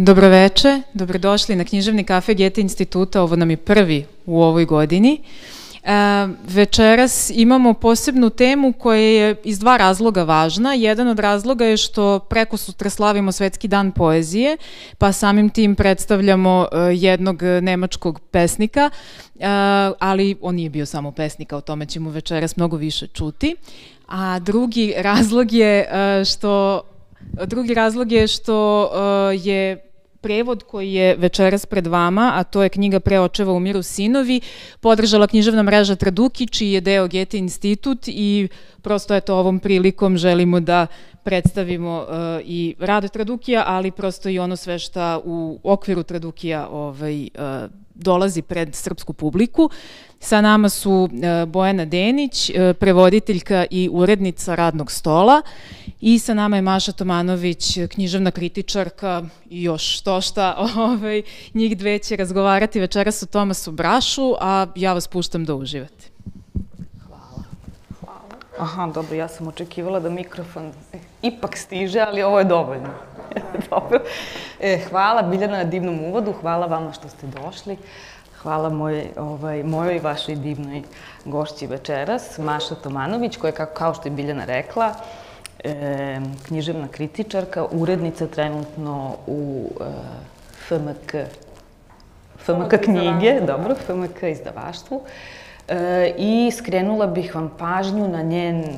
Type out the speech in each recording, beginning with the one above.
Dobroveče, dobrodošli na književni kafe Gete instituta, ovo nam je prvi u ovoj godini. E, večeras imamo posebnu temu koja je iz dva razloga važna. Jedan od razloga je što preko sutra slavimo Svetski dan poezije, pa samim tim predstavljamo e, jednog nemačkog pesnika, e, ali on nije bio samo pesnika, o tome ćemo večeras mnogo više čuti. A drugi razlog je što Drugi razlog je što je prevod koji je večeras pred vama, a to je knjiga Pre očeva umiru sinovi, podržala književna mreža Traduki, čiji je deo Gete institut i prosto eto ovom prilikom želimo da predstavimo uh, i rad Tradukija, ali prosto i ono sve šta u okviru Tradukija ovaj, uh, dolazi pred srpsku publiku. Sa nama su e, Bojana Denić, prevoditeljka i urednica radnog stola i sa nama je Maša Tomanović, književna kritičarka i još što šta. Ovaj, njih dve će razgovarati večeras o Tomasu Brašu, a ja vas puštam da uživate. Hvala. Hvala. Aha, dobro, ja sam očekivala da mikrofon ipak stiže, ali ovo je dovoljno. dobro. E, hvala Biljana na divnom uvodu, hvala vama što ste došli. Hvala moj, ovaj, mojoj i vašoj divnoj gošći večeras, Maša Tomanović, koja kao, kao što je Biljana rekla, e, književna kritičarka, urednica trenutno u e, FMK, FMK knjige, dobro, FMK izdavaštvu. E, I skrenula bih vam pažnju na njen e,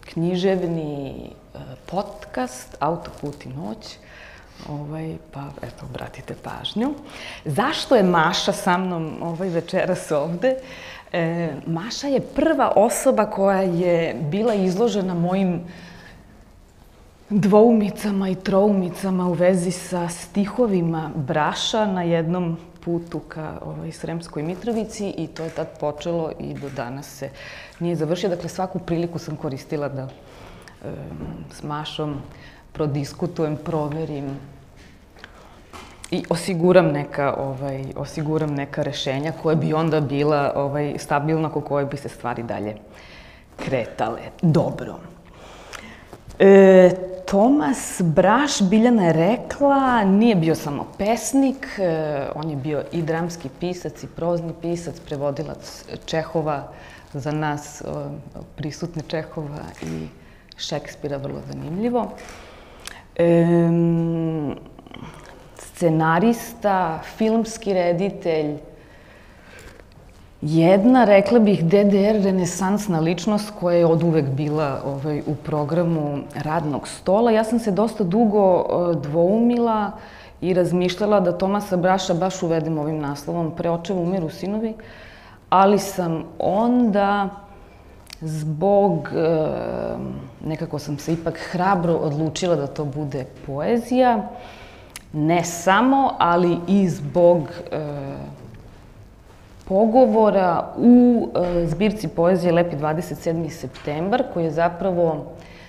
književni e, podcast Autoput i noć, Ovaj, pa, eto, obratite pažnju. Zašto je Maša sa mnom ovaj večeras ovde? E, Maša je prva osoba koja je bila izložena mojim dvoumicama i troumicama u vezi sa stihovima Braša na jednom putu ka ovaj, Sremskoj Mitrovici i to je tad počelo i do danas se nije završio. Dakle, svaku priliku sam koristila da e, s Mašom prodiskutujem, proverim i osiguram neka, ovaj, osiguram neka rešenja koje bi onda bila ovaj, stabilna, oko koje bi se stvari dalje kretale. Dobro. E, Tomas Braš, Biljana je rekla, nije bio samo pesnik, e, on je bio i dramski pisac i prozni pisac, prevodilac Čehova, za nas e, prisutne Čehova i Šekspira, vrlo zanimljivo. E, scenarista, filmski reditelj, jedna, rekla bih, DDR renesansna ličnost koja je od uvek bila ovaj, u programu radnog stola. Ja sam se dosta dugo uh, dvoumila i razmišljala da Tomasa Braša baš uvedem ovim naslovom Pre očeva umiru sinovi, ali sam onda zbog, uh, nekako sam se ipak hrabro odlučila da to bude poezija, ne samo, ali i zbog e, pogovora u e, zbirci poezije Lepi 27. septembar, koji je zapravo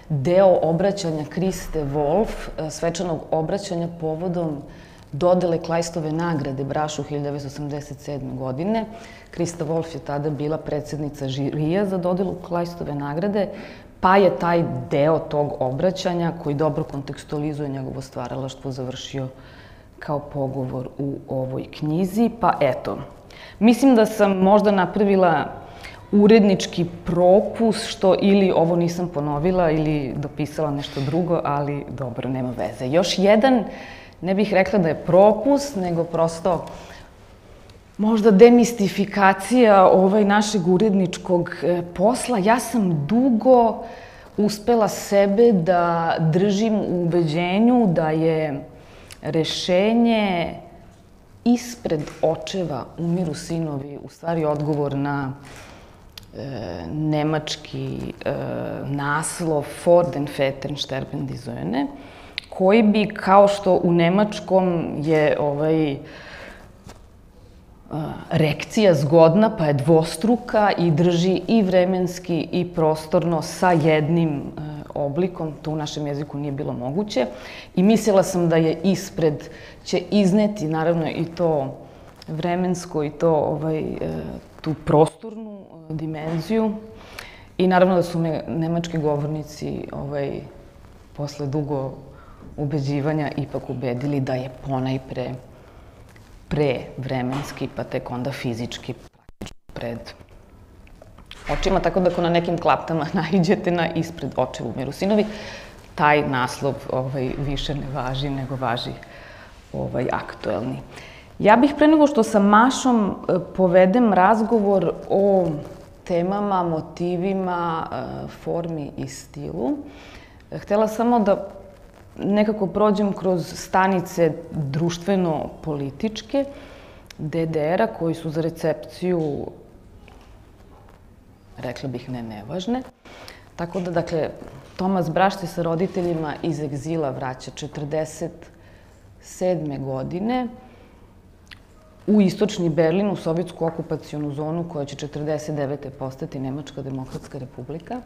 deo obraćanja Kriste Wolf, e, svečanog obraćanja povodom dodele Klajstove nagrade Brašu 1987. godine. Krista Wolf je tada bila predsednica žirija za dodelu Klajstove nagrade, pa je taj deo tog obraćanja, koji dobro kontekstualizuje njegovo stvaralaštvo, završio kao pogovor u ovoj knjizi. Pa eto, mislim da sam možda napravila urednički propus, što ili ovo nisam ponovila ili dopisala nešto drugo, ali dobro, nema veze. Još jedan, ne bih rekla da je propus, nego prosto možda demistifikacija ovaj našeg uredničkog e, posla. Ja sam dugo uspela sebe da držim u ubeđenju da je rešenje ispred očeva umiru sinovi, u stvari odgovor na e, nemački e, naslov Forden Feten Sterben die Söhne, koji bi, kao što u nemačkom je ovaj, rekcija zgodna, pa je dvostruka i drži i vremenski i prostorno sa jednim e, oblikom. To u našem jeziku nije bilo moguće. I mislila sam da je ispred će izneti, naravno, i to vremensko i to ovaj, e, tu prostornu e, dimenziju. I naravno da su me nemački govornici ovaj, posle dugo ubeđivanja ipak ubedili da je ponajpre pre vremenski, pa tek onda fizički pred očima, tako da ako na nekim klaptama naiđete na ispred očevu Mirusinovi, taj naslov ovaj, više ne važi nego važi ovaj, aktuelni. Ja bih pre nego što sa Mašom e, povedem razgovor o temama, motivima, e, formi i stilu, htela samo da nekako prođem kroz stanice društveno-političke DDR-a koji su za recepciju, rekla bih ne nevažne. Tako da, dakle, Tomas Braš se sa roditeljima iz egzila vraća 47. godine u istočni Berlin, u sovjetsku okupacijonu zonu koja će 49. postati Nemačka demokratska republika.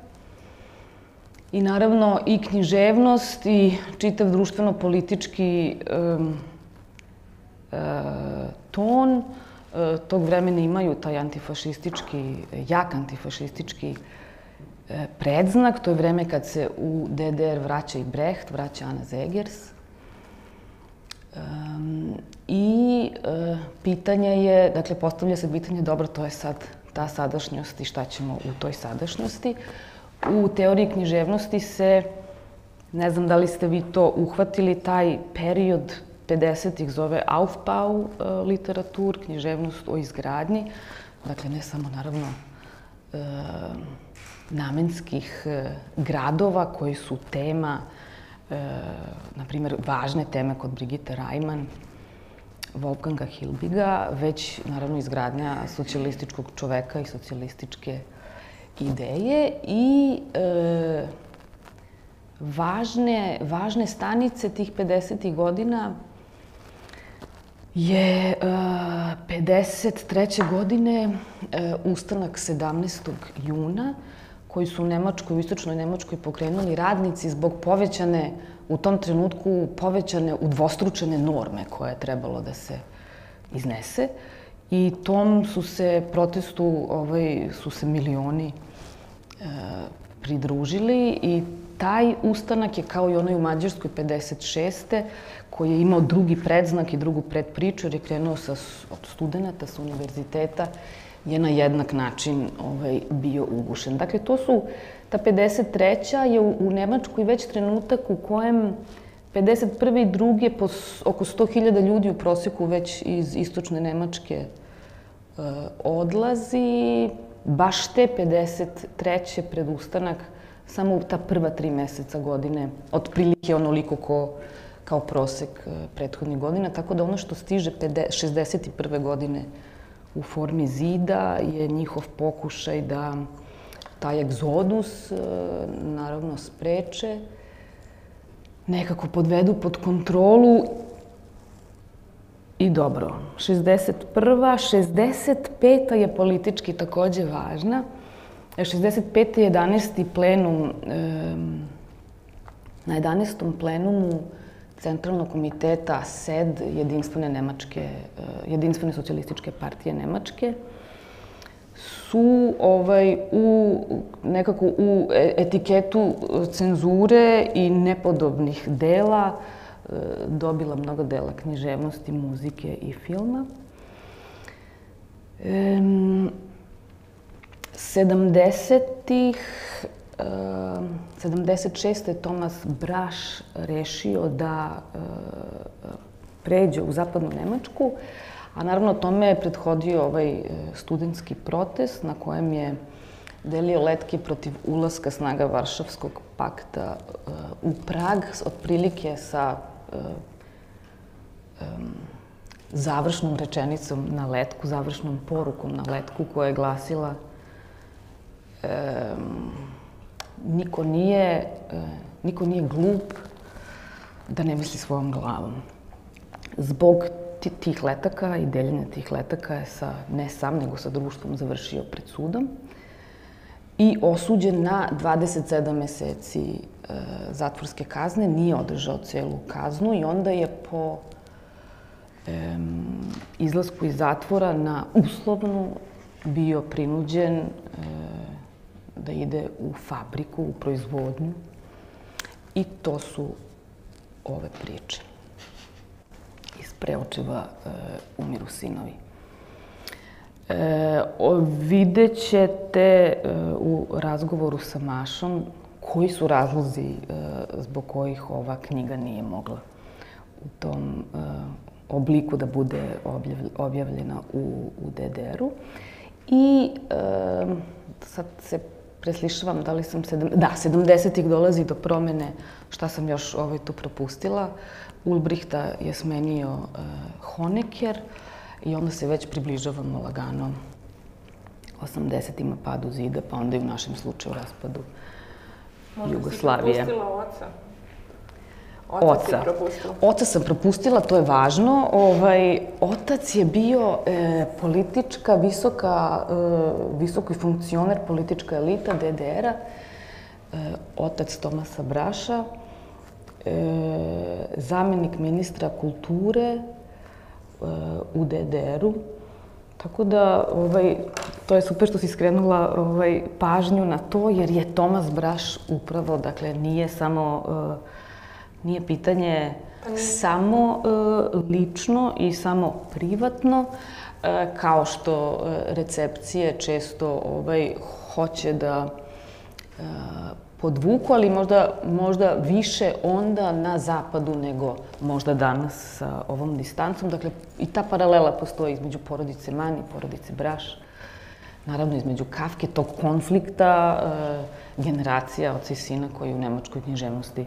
I naravno i književnost i čitav društveno-politički um, ton uh, tog vremena imaju taj antifašistički, jak antifašistički uh, predznak. To je vreme kad se u DDR vraća i Brecht, vraća Ana Zegers. Um, I uh, pitanje je, dakle, postavlja se pitanje, dobro, to je sad ta sadašnjost i šta ćemo u toj sadašnjosti. Uh, u teoriji književnosti se, ne znam da li ste vi to uhvatili, taj period 50-ih zove Aufbau e, literatur, književnost o izgradnji. Dakle, ne samo, naravno, e, namenskih e, gradova koji su tema, na primjer, važne teme kod Brigitte Reimann, Wolfganga Hilbiga, već, naravno, izgradnja socijalističkog čoveka i socijalističke ideje i e, važne, važne stanice tih 50. godina je e, 53. godine e, ustanak 17. juna koji su u Nemačkoj, u istočnoj Nemačkoj pokrenuli radnici zbog povećane, u tom trenutku povećane, udvostručene norme koje je trebalo da se iznese. I tom su se protestu, ovaj, su se milioni pridružili i taj ustanak je kao i onaj u Mađarskoj 56. koji je imao drugi predznak i drugu predpriču jer je krenuo sa, od studenta, sa univerziteta, je na jednak način ovaj, bio ugušen. Dakle, to su, ta 53. je u, u Nemačkoj već trenutak u kojem 51. i druge po oko 100.000 ljudi u proseku već iz istočne Nemačke e, odlazi baš te 53. pred ustanak, samo ta prva tri meseca godine, otprilike onoliko ko, kao prosek e, prethodnih godina, tako da ono što stiže 61. godine u formi zida je njihov pokušaj da taj egzodus, e, naravno, spreče, nekako podvedu pod kontrolu I dobro, 61. 65. je politički takođe važna. 65. je 11. plenum, na 11. plenumu Centralnog komiteta SED jedinstvene Nemačke, eh, jedinstvene socijalističke partije Nemačke su ovaj, u, nekako u e, etiketu cenzure i nepodobnih dela dobila mnogo dela književnosti, muzike i filma. 70-ih, 76. je Tomas Braš rešio da e, pređe u zapadnu Nemačku, a naravno tome je prethodio ovaj e, studentski protest na kojem je delio letke protiv ulaska snaga Varšavskog pakta e, u Prag, otprilike sa završnom rečenicom na letku, završnom porukom na letku koja je glasila niko nije, niko nije glup da ne misli svojom glavom. Zbog tih letaka i deljenja tih letaka je sa, ne sam, nego sa društvom završio pred sudom i osuđen na 27 meseci e, zatvorske kazne, nije održao celu kaznu i onda je po e, izlasku iz zatvora na uslovnu bio prinuđen e, da ide u fabriku, u proizvodnju. I to su ove priče. Iz preočiva e, umiru sinovi. E, o, vidjet ćete e, u razgovoru sa Mašom koji su razlozi e, zbog kojih ova knjiga nije mogla u tom e, obliku da bude objavljena u, u DDR-u. I e, sad se preslišavam da li sam... Sedam, da, 70-ih dolazi do promene šta sam još ovaj tu propustila. Ulbrichta je smenio e, Honecker i onda se već približavamo lagano 80-ima padu zida, pa onda i u našem slučaju raspadu Možda Jugoslavije. Možda si propustila oca. Oca. Oca sam propustila, to je važno. Ovaj, otac je bio e, politička, visoka, e, visoki funkcioner, politička elita DDR-a. E, otac Tomasa Braša, e, zamenik ministra kulture u DDR-u. Tako da, ovaj, to je super što si skrenula ovaj, pažnju na to, jer je Tomas Braš upravo, dakle, nije samo... E, Nije pitanje pa samo e, lično i samo privatno, e, kao što e, recepcije često ovaj, hoće da e, podvuku, ali možda, možda više onda na zapadu nego možda danas sa ovom distancom. Dakle, i ta paralela postoji između porodice Mani porodice Braš. Naravno, između Kafke, tog konflikta e, generacija oca i sina koji u nemačkoj književnosti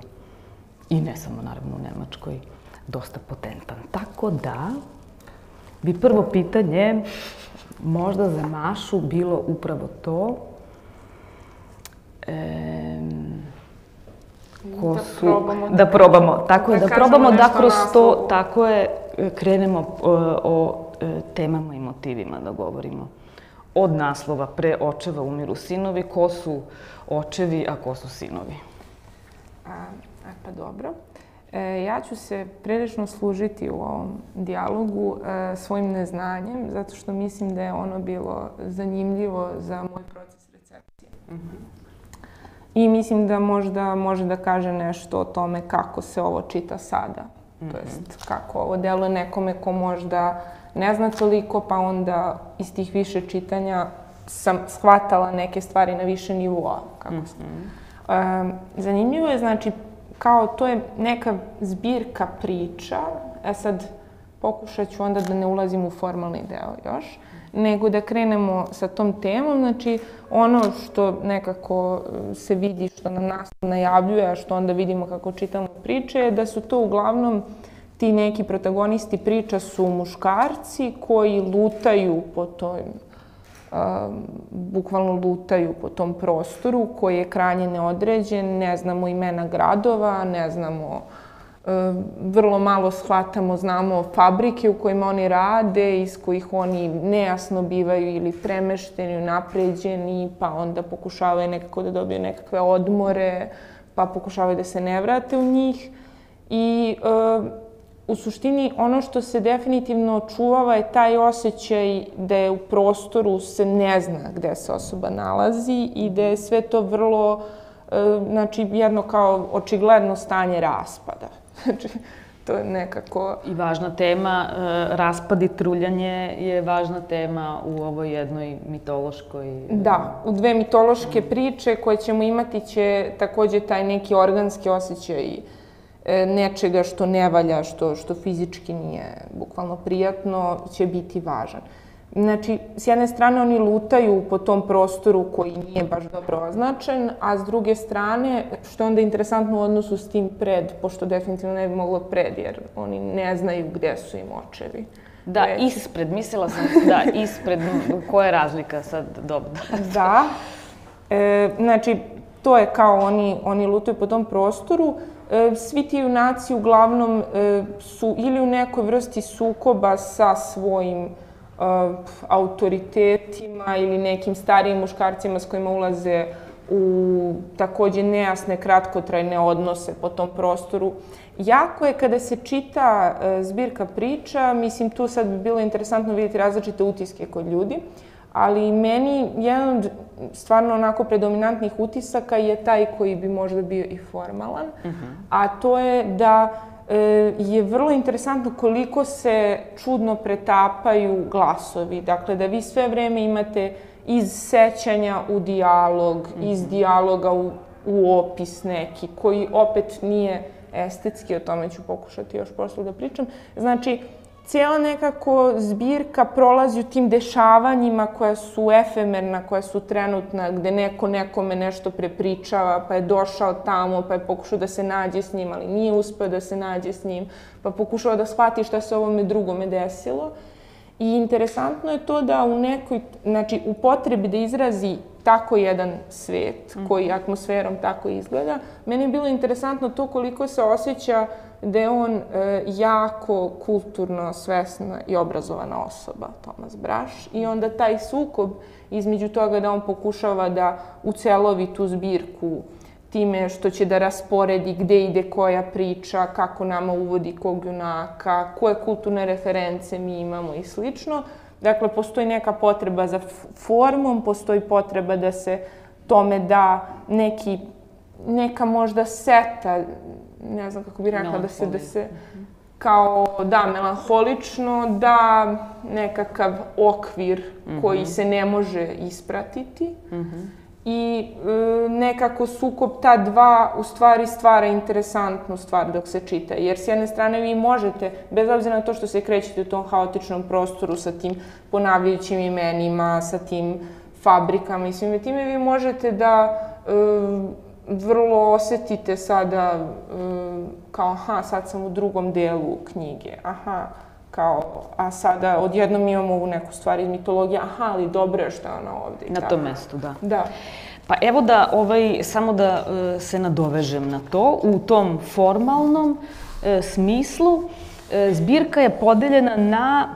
i ne samo naravno u Nemačkoj, dosta potentan. Tako da bi prvo pitanje možda za Mašu bilo upravo to ko da su, probamo, da, probamo, tako da je, da, da probamo da kroz to, tako je, krenemo o, o e, temama i motivima da govorimo. Od naslova pre očeva umiru sinovi, ko su očevi, a ko su sinovi? A, Pa dobro. E, ja ću se prilično služiti u ovom dijalogu e, svojim neznanjem, zato što mislim da je ono bilo zanimljivo za moj proces recepcije. Mm -hmm. I mislim da možda može da kaže nešto o tome kako se ovo čita sada. Mm -hmm. To jest, kako ovo deluje nekome ko možda ne zna toliko, pa onda iz tih više čitanja sam shvatala neke stvari na više nivoa. Kako mm -hmm. e, zanimljivo je, znači, kao to je neka zbirka priča, e sad pokušat ću onda da ne ulazim u formalni deo još, nego da krenemo sa tom temom. Znači, ono što nekako e, se vidi, što nam nas najavljuje, a što onda vidimo kako čitamo priče, je da su to uglavnom ti neki protagonisti priča su muškarci koji lutaju po toj bukvalno lutaju po tom prostoru koji je krajnje neodređen, ne znamo imena gradova, ne znamo, vrlo malo shvatamo, znamo fabrike u kojima oni rade, iz kojih oni nejasno bivaju ili premešteni, napređeni, pa onda pokušavaju nekako da dobiju nekakve odmore, pa pokušavaju da se ne vrate u njih. I u suštini ono što se definitivno čuvava je taj osjećaj da je u prostoru se ne zna gde se osoba nalazi i da je sve to vrlo, e, znači jedno kao očigledno stanje raspada. Znači, to je nekako... I važna tema, e, raspad i truljanje je važna tema u ovoj jednoj mitološkoj... Da, u dve mitološke priče koje ćemo imati će takođe taj neki organski osjećaj E, nečega što ne valja, što, što fizički nije bukvalno prijatno, će biti važan. Znači, s jedne strane oni lutaju po tom prostoru koji nije baš dobro označen, a s druge strane, što je onda interesantno u odnosu s tim pred, pošto definitivno ne bi moglo pred, jer oni ne znaju gde su im očevi. Da, Već. ispred, mislila sam, da, ispred, koja je razlika sad, dobro. da, e, znači, to je kao oni, oni lutaju po tom prostoru, E, svi ti junaci uglavnom e, su ili u nekoj vrsti sukoba sa svojim autoritetima ili nekim starijim muškarcima s kojima ulaze u takođe nejasne kratkotrajne odnose po tom prostoru. Jako je kada se čita zbirka priča, mislim tu sad bi bilo interesantno vidjeti različite utiske kod ljudi, ali meni jedan od stvarno onako predominantnih utisaka je taj koji bi možda bio i formalan, uh -huh. a to je da e, je vrlo interesantno koliko se čudno pretapaju glasovi. Dakle, da vi sve vreme imate iz sećanja u dijalog, mm -hmm. iz dijaloga u, u opis neki, koji opet nije estetski, o tome ću pokušati još posle da pričam. Znači, cijela nekako zbirka prolazi u tim dešavanjima koja su efemerna, koja su trenutna, gde neko nekome nešto prepričava, pa je došao tamo, pa je pokušao da se nađe s njim, ali nije uspeo da se nađe s njim, pa pokušao da shvati šta se ovome drugome desilo. I interesantno je to da u nekoj, znači u potrebi da izrazi tako jedan svet mhm. koji atmosferom tako izgleda, meni je bilo interesantno to koliko se osjeća da je on e, jako kulturno svesna i obrazovana osoba, Tomas Braš, i onda taj sukob između toga da on pokušava da ucelovi tu zbirku time što će da rasporedi gde ide koja priča, kako nama uvodi kog junaka, koje kulturne reference mi imamo i slično. Dakle, postoji neka potreba za formom, postoji potreba da se tome da neki, neka možda seta, ne znam kako bih rekla, da se, da se kao, da, melanholično, da nekakav okvir mm -hmm. koji se ne može ispratiti. Mm -hmm i e, nekako sukob ta dva u stvari stvara interesantnu stvar dok se čita. Jer s jedne strane vi možete, bez obzira na to što se krećete u tom haotičnom prostoru sa tim ponavljajućim imenima, sa tim fabrikama i svime time, vi možete da e, vrlo osetite sada e, kao aha, sad sam u drugom delu knjige, aha, kao, a sada odjednom imamo ovu neku stvar iz mitologije, aha, ali dobro je što je ona ovde. Na tom mestu, da. Da. Pa evo da, ovaj, samo da e, se nadovežem na to, u tom formalnom e, smislu, e, zbirka je podeljena na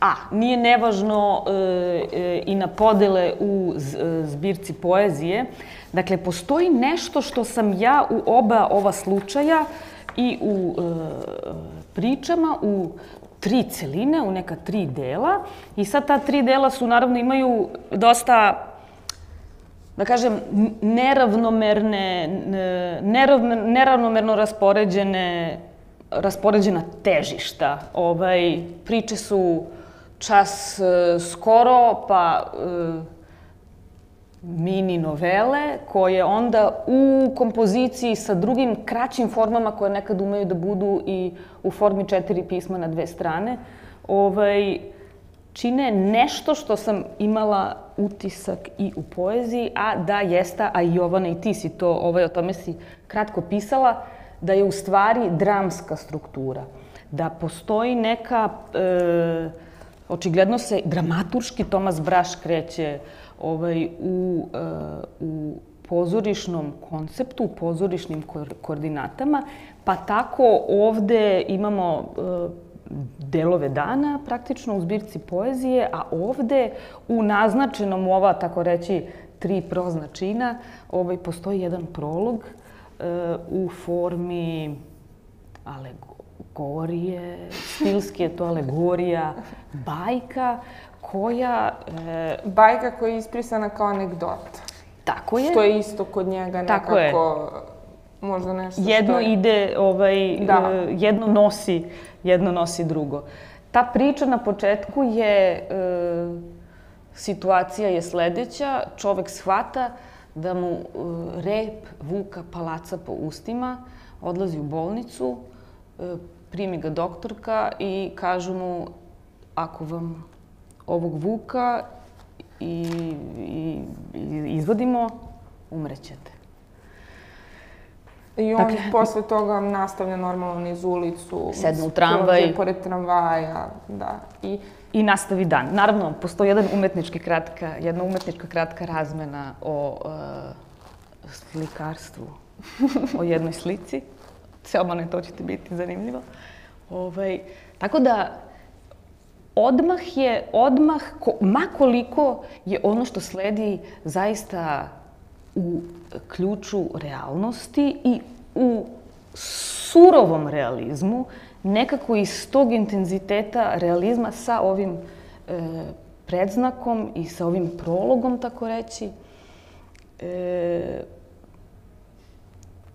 A, nije nevažno e, e, i na podele u z, e, zbirci poezije. Dakle, postoji nešto što sam ja u oba ova slučaja i u e, pričama, u tri celine, u neka tri dela. I sad ta tri dela su, naravno, imaju dosta da kažem, neravnomerne, neravno, neravnomerno raspoređene, raspoređena težišta. Ovaj, priče su čas e, skoro, pa e, mini novele koje onda u kompoziciji sa drugim kraćim formama koje nekad umeju da budu i u formi četiri pisma na dve strane, ovaj, čine nešto što sam imala utisak i u poeziji, a da jesta, a i Jovana i ti si to, ovaj, o tome si kratko pisala, da je u stvari dramska struktura. Da postoji neka, e, očigledno se dramaturški Tomas Braš kreće ovaj, u, uh, u pozorišnom konceptu, u pozorišnim ko koordinatama, pa tako ovde imamo uh, delove dana praktično u zbirci poezije, a ovde u naznačenom u ova, tako reći, tri proznačina, ovaj, postoji jedan prolog uh, u formi alegorije, stilski je to alegorija, bajka, koja... E, Bajka koja je isprisana kao anegdota. Tako je. Što je isto kod njega nekako... Tako je. Možda nešto jedno što je... ide, ovaj, da. e, jedno nosi, jedno nosi drugo. Ta priča na početku je, e, situacija je sledeća, čovek shvata da mu e, rep vuka palaca po ustima, odlazi u bolnicu, e, primi ga doktorka i kažu mu ako vam ovog vuka i, i, i izvodimo, umrećete. I on dakle, posle toga nastavlja normalno niz ulicu. Sedne u tramvaj. Pored tramvaja, da. I, I nastavi dan. Naravno, postoji jedan umetnički kratka, jedna umetnička kratka razmena o uh, slikarstvu, o jednoj slici. Selmane, to će ti biti zanimljivo. Ovaj, tako da, odmah je, odmah, ko, makoliko je ono što sledi zaista u ključu realnosti i u surovom realizmu, nekako iz tog intenziteta realizma sa ovim e, predznakom i sa ovim prologom, tako reći, e,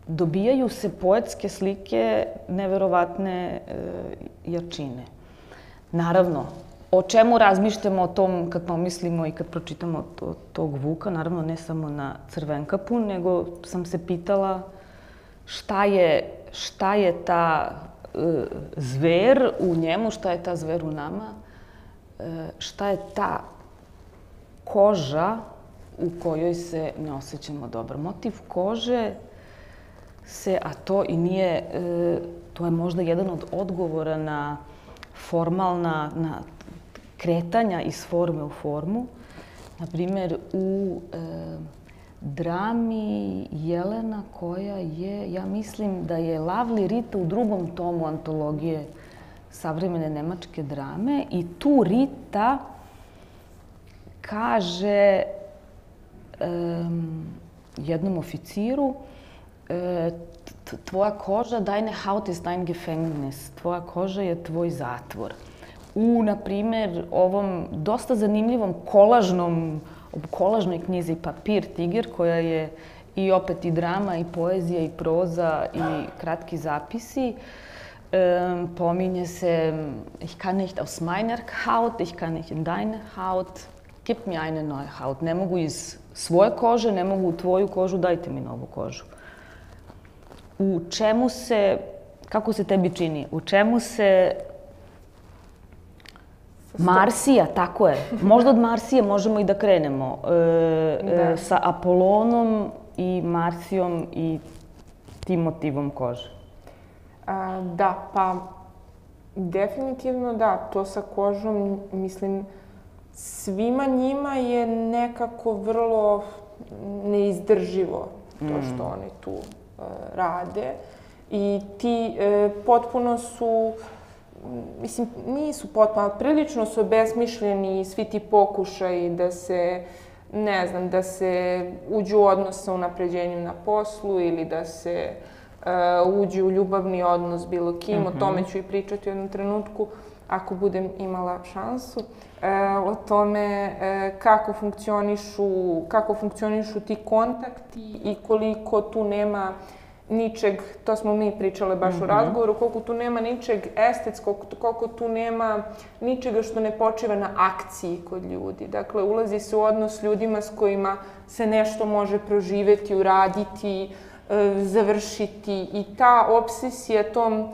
dobijaju se poetske slike neverovatne e, jačine. Naravno, o čemu razmišljamo o tom kad pomislimo i kad pročitamo to, tog Vuka, naravno ne samo na Crvenkapu, nego sam se pitala šta je, šta je ta e, zver u njemu, šta je ta zver u nama, e, šta je ta koža u kojoj se ne osjećamo dobro. Motiv kože se, a to i nije, e, to je možda jedan od odgovora na formalna, na kretanja iz forme u formu. Na primer, u e, drami Jelena koja je, ja mislim da je Lavli Rita u drugom tomu antologije savremene nemačke drame i tu Rita kaže um, jednom oficiru e, tvoja koža, deine Haut ist dein Gefängnis, tvoja koža je tvoj zatvor. U, na primer, ovom dosta zanimljivom kolažnom, kolažnoj knjizi Papir Tiger, koja je i opet i drama, i poezija, i proza, i kratki zapisi, ähm, pominje se Ich kann nicht aus meiner Haut, ich kann nicht in deine Haut, gib mir eine neue Haut. Ne mogu iz svoje kože, ne mogu u tvoju kožu, dajte mi novu kožu u čemu se, kako se tebi čini, u čemu se Marsija, tako je. Možda od Marsije možemo i da krenemo. E, e da. E, sa Apolonom i Marsijom i tim motivom kože. A, da, pa definitivno da, to sa kožom, mislim, svima njima je nekako vrlo neizdrživo to što mm. oni tu rade i ti e, potpuno su mislim, nisu potpuno, prilično su obesmišljeni svi ti pokušaji da se, ne znam, da se uđu u odnos sa unapređenjem na poslu ili da se uh, uđu u ljubavni odnos bilo kim, mm -hmm. o tome mhm. ću i pričati u jednom trenutku ako budem imala šansu, e, o tome e, kako funkcionišu, kako funkcionišu ti kontakti i koliko tu nema ničeg, to smo mi pričale baš mm -hmm. u mhm. razgovoru, koliko tu nema ničeg estetskog, koliko tu nema ničega što ne počiva na akciji kod ljudi. Dakle, ulazi se u odnos s ljudima s kojima se nešto može proživeti, uraditi, e, završiti i ta obsesija tom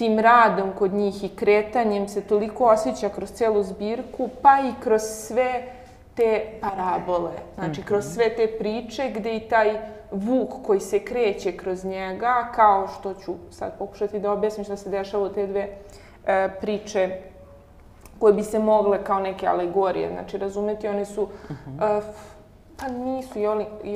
tim radom kod njih i kretanjem se toliko osjeća kroz celu zbirku, pa i kroz sve te parabole. Znači, kroz mhm. sve te priče gde i taj vuk koji se kreće kroz njega, kao što ću sad pokušati da objasnim šta se dešava u te dve e, priče koje bi se mogle kao neke alegorije, znači razumeti, one su, uh -huh. e, pa nisu i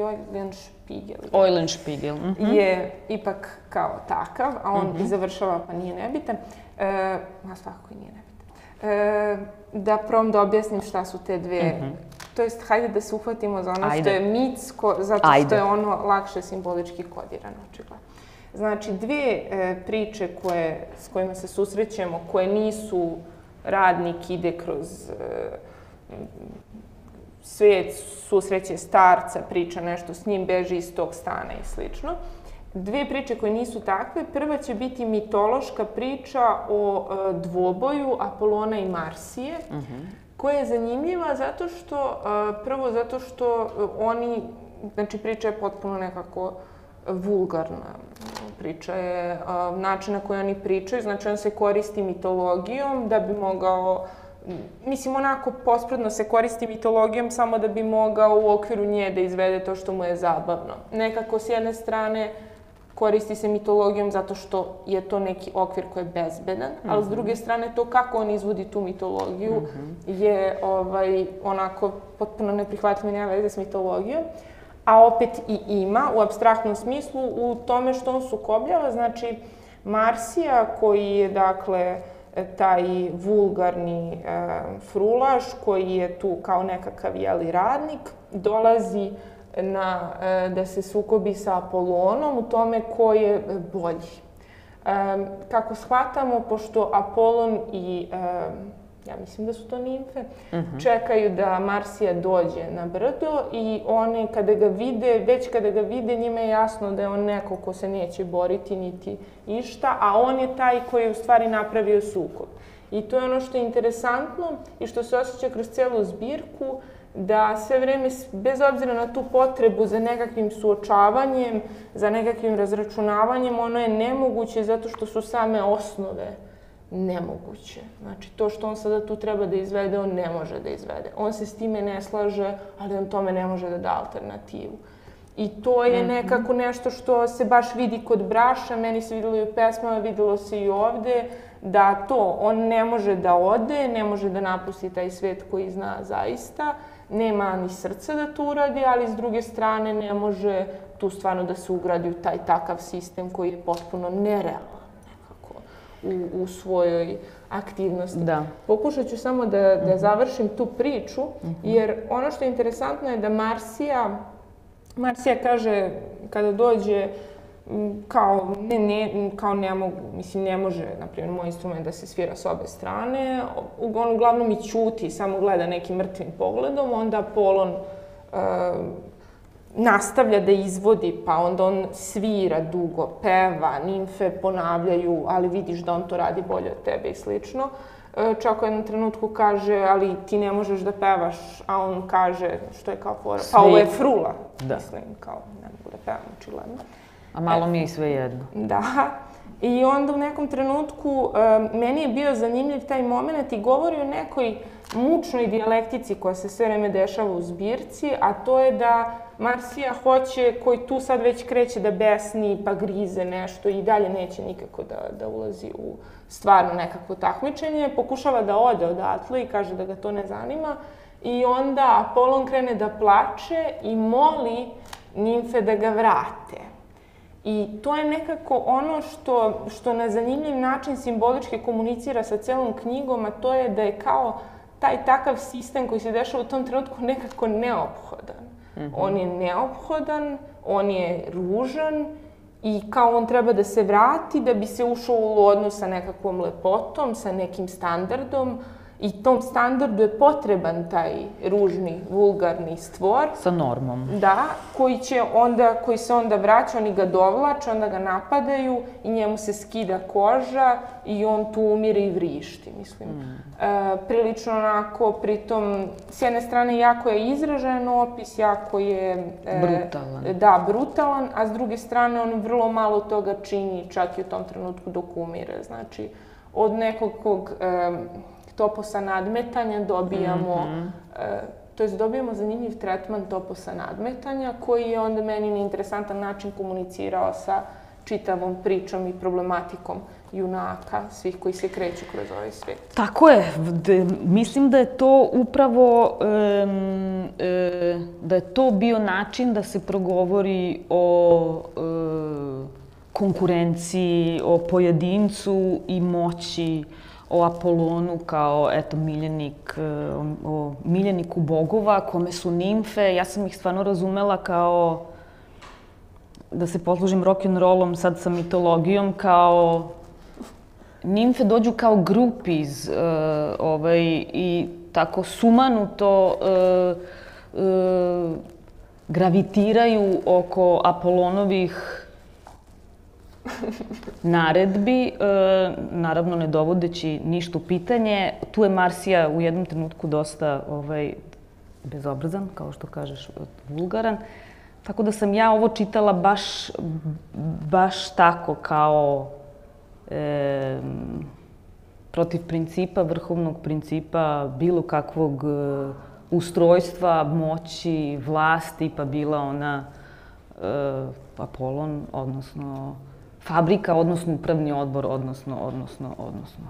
Eulenspiegel. Eulenspiegel. Mm -hmm. Je ipak kao takav, a on mm -hmm. završava pa nije nebitan. E, a svakako i nije nebitan. E, da prom da objasnim šta su te dve mm -hmm. To jest, hajde da se uhvatimo za ono Ajde. što je mitsko, zato Ajde. što je ono lakše simbolički kodirano, očigledno. Znači, dve e, priče koje, s kojima se susrećemo, koje nisu radnik ide kroz e, svet, susreće starca, priča nešto s njim, beži iz tog stana i slično. Dve priče koje nisu takve. Prva će biti mitološka priča o e, dvoboju Apolona i Marsije, uh mhm. -huh. koja je zanimljiva zato što, e, prvo zato što e, oni, znači priča je potpuno nekako vulgarna. Priča je e, način na koji oni pričaju, znači on se koristi mitologijom da bi mogao mislim, onako pospredno se koristi mitologijom samo da bi mogao u okviru nje da izvede to što mu je zabavno. Nekako, s jedne strane, koristi se mitologijom zato što je to neki okvir koji je bezbedan, mm -hmm. ali s mhm. druge strane to kako on izvodi tu mitologiju mm -hmm. je ovaj, onako potpuno neprihvatljivo nema veze s mitologijom, a opet i ima u abstraktnom smislu u tome što on sukobljava, znači Marsija koji je dakle taj vulgarni e, frulaš koji je tu kao nekakav jeli radnik, dolazi na, e, da se sukobi sa Apolonom u tome ko je bolji. E, kako shvatamo, pošto Apolon i e, ja mislim da su to nimfe, uh -huh. čekaju da Marsija dođe na brdo i one kada ga vide, već kada ga vide njima je jasno da je on neko ko se neće boriti niti išta, a on je taj koji je u stvari napravio sukob. I to je ono što je interesantno i što se osjeća kroz celu zbirku, da sve vreme, bez obzira na tu potrebu za nekakvim suočavanjem, za nekakvim razračunavanjem, ono je nemoguće zato što su same osnove nemoguće. Znači, to što on sada tu treba da izvede, on ne može da izvede. On se s time ne slaže, ali on tome ne može da da alternativu. I to je mhm. nekako nešto što se baš vidi kod Braša, meni se videlo i u pesmama, videlo se i ovde, da to, on ne može da ode, ne može da napusti taj svet koji zna zaista, nema ni srca da to uradi, ali s druge strane ne može tu stvarno da se ugradi u taj takav sistem koji je potpuno nerealan u, u svojoj aktivnosti. Da. Pokušat ću samo da, da mhm. završim tu priču, mhm. jer ono što je interesantno je da Marsija, Marsija kaže kada dođe kao ne, ne, kao ne mogu, mislim ne može, na primjer, moj instrument da se svira s obe strane, on uglavnom i ćuti, samo gleda nekim mrtvim pogledom, onda Polon uh, nastavlja da izvodi, pa onda on svira dugo, peva, nimfe ponavljaju, ali vidiš da on to radi bolje od tebe i slično. E, čak u jednom trenutku kaže, ali ti ne možeš da pevaš, a on kaže, što je kao fora, pa ovo je frula, da. mislim, kao ne mogu da pevam, očigledno. A malo mi je sve jedno. Da. I onda u nekom trenutku um, meni je bio zanimljiv taj moment i govori o nekoj mučnoj dijalektici koja se sve vreme dešava u zbirci, a to je da Marsija hoće, koji tu sad već kreće da besni pa grize nešto i dalje neće nikako da, da ulazi u stvarno nekakvo takmičenje, pokušava da ode odatle i kaže da ga to ne zanima i onda Apolon krene da plače i moli nimfe da ga vrate. I to je nekako ono što, što na zanimljiv način simbolički komunicira sa celom knjigom, a to je da je kao taj takav sistem koji se dešava u tom trenutku nekako neophodan. Mm -hmm. On je neophodan, on je ružan i kao on treba da se vrati da bi se ušao u odnos sa nekakvom lepotom, sa nekim standardom, I tom standardu je potreban taj ružni, vulgarni stvor. Sa normom. Da, koji, će onda, koji se onda vraća, oni ga dovlače, onda ga napadaju i njemu se skida koža i on tu umire i vrišti, mislim. Mm. E, prilično onako, pritom, s jedne strane jako je izražen opis, jako je... E, brutalan. Da, brutalan, a s druge strane on vrlo malo toga čini, čak i u tom trenutku dok umire. Znači, od nekog kog... E, toposa nadmetanja dobijamo, mm -hmm. e, to jest dobijamo zanimljiv tretman toposa nadmetanja koji je onda meni na interesantan način komunicirao sa čitavom pričom i problematikom junaka, svih koji se kreću kroz ovaj svet. Tako je. De, mislim da je to upravo, um, e, da je to bio način da se progovori o e, konkurenciji, o pojedincu i moći o Apolonu kao, eto, miljenik, e, o, miljeniku bogova, kome su nimfe. Ja sam ih stvarno razumela kao, da se poslužim rock'n'rollom sad sa mitologijom, kao nimfe dođu kao grupiz uh, ovaj, i tako sumanuto uh, uh, gravitiraju oko Apolonovih naredbi, e, naravno ne dovodeći ništa u pitanje. Tu je Marsija u jednom trenutku dosta ovaj, bezobrazan, kao što kažeš, vulgaran. Tako da sam ja ovo čitala baš, baš tako kao e, protiv principa, vrhovnog principa, bilo kakvog e, ustrojstva, moći, vlasti, pa bila ona e, Apolon, odnosno fabrika, odnosno upravni odbor, odnosno, odnosno, odnosno.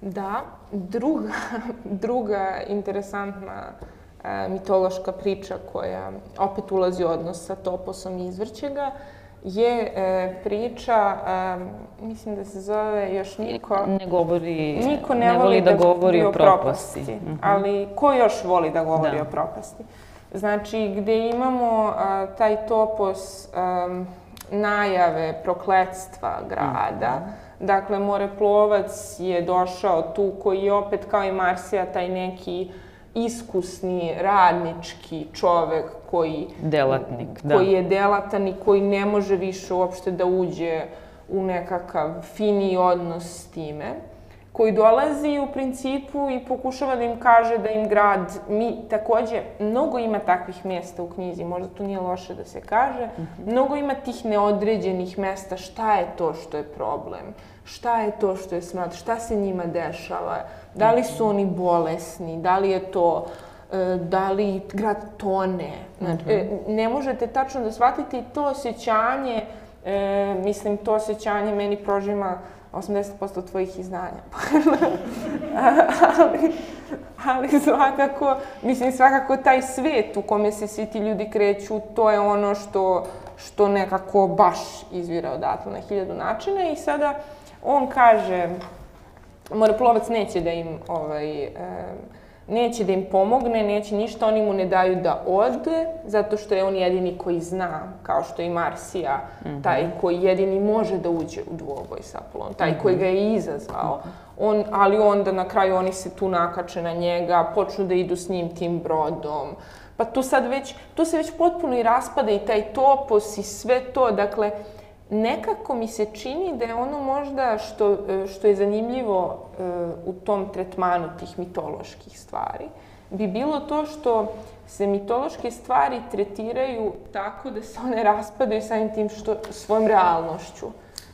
Da, druga, druga interesantna e, mitološka priča koja opet ulazi u odnos sa Toposom i Izvrćega je e, priča, e, mislim da se zove još niko... Ne govori, niko ne, ne voli da, da govori o propasti. propasti. Mm -hmm. Ali ko još voli da govori da. o propasti? Znači, gde imamo a, taj topos... A, najave prokletstva grada, mm Dakle, moreplovac je došao tu koji je opet kao i Marsija taj neki iskusni, radnički čovek koji... Delatnik, da. Koji je delatan i koji ne može više uopšte da uđe u nekakav fini odnos s time koji dolazi u principu i pokušava da im kaže da im grad, mi takođe, mnogo ima takvih mesta u knjizi, možda to nije loše da se kaže, mm -hmm. mnogo ima tih neodređenih mesta, šta je to što je problem, šta je to što je smrt, šta se njima dešava, da li su oni bolesni, da li je to e, da li grad tone. Znači, mm -hmm. ne možete tačno da shvatite to osjećanje, e, mislim, to osjećanje meni prožima 80% tvojih izdanja. ali, ali svakako, mislim, svakako taj svet u kome se svi ti ljudi kreću, to je ono što, što nekako baš izvira odatle na hiljadu načina i sada on kaže, moreplovac neće da im ovaj, e, neće da im pomogne, neće ništa, oni mu ne daju da ode, zato što je on jedini koji zna, kao što je i Marsija, mm -hmm. taj koji jedini može da uđe u dvoboj sa Apolon, taj mm -hmm. koji ga je izazvao. On, ali onda na kraju oni se tu nakače na njega, počnu da idu s njim tim brodom. Pa tu sad već, tu se već potpuno i raspada i taj topos i sve to, dakle, nekako mi se čini da je ono možda što, što je zanimljivo e, u tom tretmanu tih mitoloških stvari, bi bilo to što se mitološke stvari tretiraju tako da se one raspadaju samim tim što, svojom realnošću.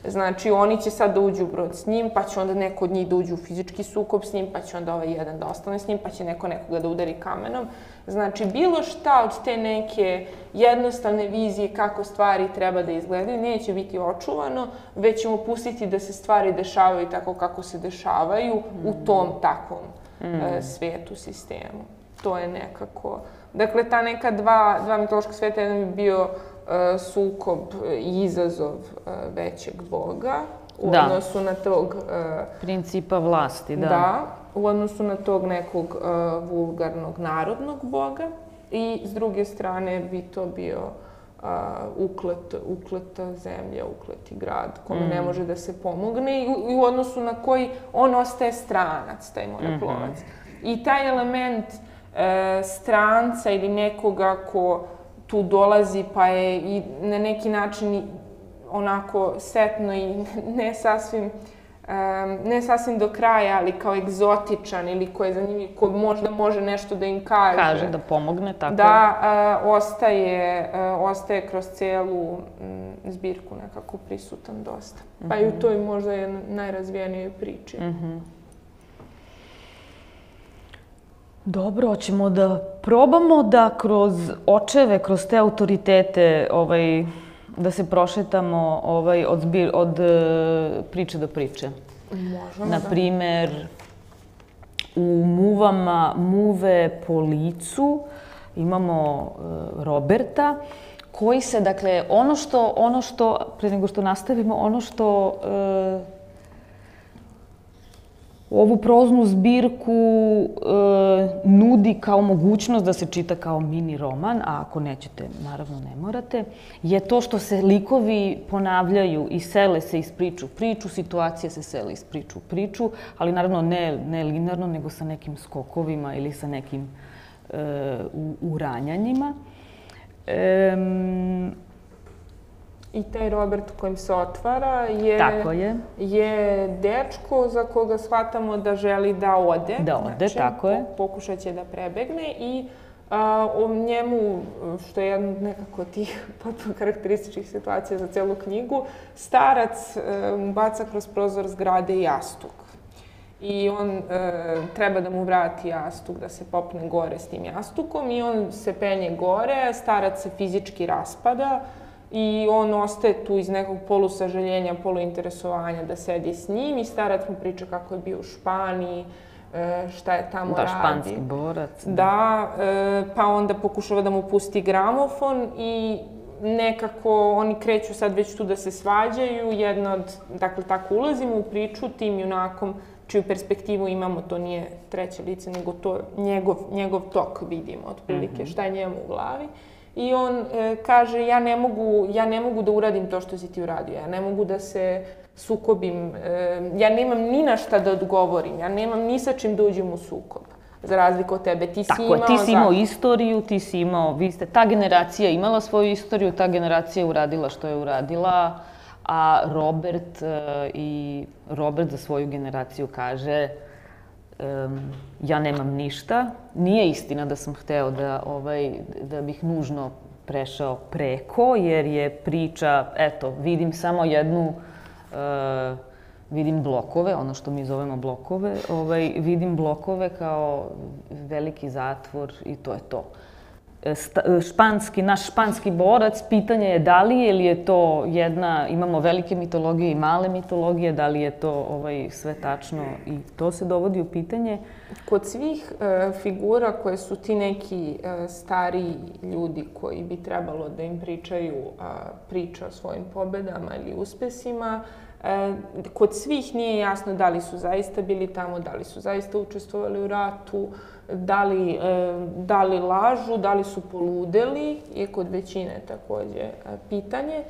Znači, oni će sad da uđu u brod s njim, pa će onda neko od njih da uđe u fizički sukob s njim, pa će onda ovaj jedan da ostane s njim, pa će neko nekoga da udari kamenom. Znači, bilo šta od te neke jednostavne vizije kako stvari treba da izgledaju neće biti očuvano, već ćemo pustiti da se stvari dešavaju tako kako se dešavaju mm. u tom takvom mm. e, svetu, sistemu. To je nekako... Dakle, ta neka dva, dva mitološka sveta, jedan bi bio sukob i izazov e, većeg boga u da. odnosu na tog... E, Principa vlasti, da. Da, u odnosu na tog nekog uh, vulgarnog narodnog boga i s druge strane bi to bio uh, uklet, ukleta zemlja, ukleti grad kome mm. ne može da se pomogne i u, i u odnosu na koji on ostaje stranac, taj moreplovac. Mm -hmm. I taj element uh, stranca ili nekoga ko tu dolazi pa je i na neki način onako setno i ne sasvim um, ne sasvim do kraja, ali kao egzotičan ili ko je zanimljiv, ko možda može nešto da im kaže. Kaže, da pomogne, tako Da, uh, ostaje, uh, ostaje kroz celu um, zbirku nekako prisutan dosta. Mm -hmm. Pa i u mhm. toj možda je najrazvijenijoj priči. Mm -hmm. Dobro, hoćemo da probamo da kroz očeve, kroz te autoritete ovaj, da se prošetamo ovaj, od, zbir, od uh, priče do priče. Možemo, Na primer, da. u muvama, muve po licu imamo uh, Roberta, koji se, dakle, ono što, ono što, pre nego što nastavimo, ono što uh, ovu proznu zbirku e, nudi kao mogućnost da se čita kao mini roman, a ako nećete, naravno ne morate, je to što se likovi ponavljaju i sele se iz priču priču, situacije se sele iz priču priču, ali naravno ne, ne linarno, nego sa nekim skokovima ili sa nekim e, uranjanjima. E, I taj Robert kojim se otvara je, tako je. je dečko za koga shvatamo da želi da ode. Da ode, znači, tako je. Pokušat će da prebegne i a, o njemu, što je jedna nekako tih potpuno karakterističnih situacija za celu knjigu, starac a, mu baca kroz prozor zgrade jastuk. I on e, treba da mu vrati jastuk, da se popne gore s tim jastukom i on se penje gore, starac se fizički raspada, i on ostaje tu iz nekog polusažaljenja, poluinteresovanja da sedi s njim i starac mu priča kako je bio u Španiji, e, šta je tamo da, radi. Da, španski borac. Da, e, pa onda pokušava da mu pusti gramofon i nekako oni kreću sad već tu da se svađaju, jedna od, dakle tako ulazimo u priču tim junakom čiju perspektivu imamo, to nije treće lice, nego to njegov, njegov tok vidimo, otprilike, mm -hmm. šta je njemu u glavi. I on e, kaže, ja ne, mogu, ja ne mogu da uradim to što si ti uradio, ja ne mogu da se sukobim, e, ja nemam ni na šta da odgovorim, ja nemam ni sa čim da uđem u sukob. Za razliku od tebe, ti si Tako imao... je, ti si za- imao istoriju, ti si imao, vi ste, ta generacija imala svoju istoriju, ta generacija je uradila što je uradila, a Robert e, i Robert za svoju generaciju kaže em, ja nemam ništa. Nije istina da sam hteo da, ovaj, da bih nužno prešao preko, jer je priča, eto, vidim samo jednu, e, vidim blokove, ono što mi zovemo blokove, ovaj, vidim blokove kao veliki zatvor i to je to. Španski, naš španski borac, pitanje je da li je ili je to jedna, imamo velike mitologije i male mitologije, da li je to ovaj, sve tačno i to se dovodi u pitanje. Kod svih e, figura koje su ti neki e, stariji ljudi koji bi trebalo da im pričaju a, priče o svojim pobedama ili uspesima, e, kod svih nije jasno da li su zaista bili tamo, da li su zaista učestvovali u ratu, da li, e, da li lažu, da li su poludeli, je kod većine takođe e, pitanje.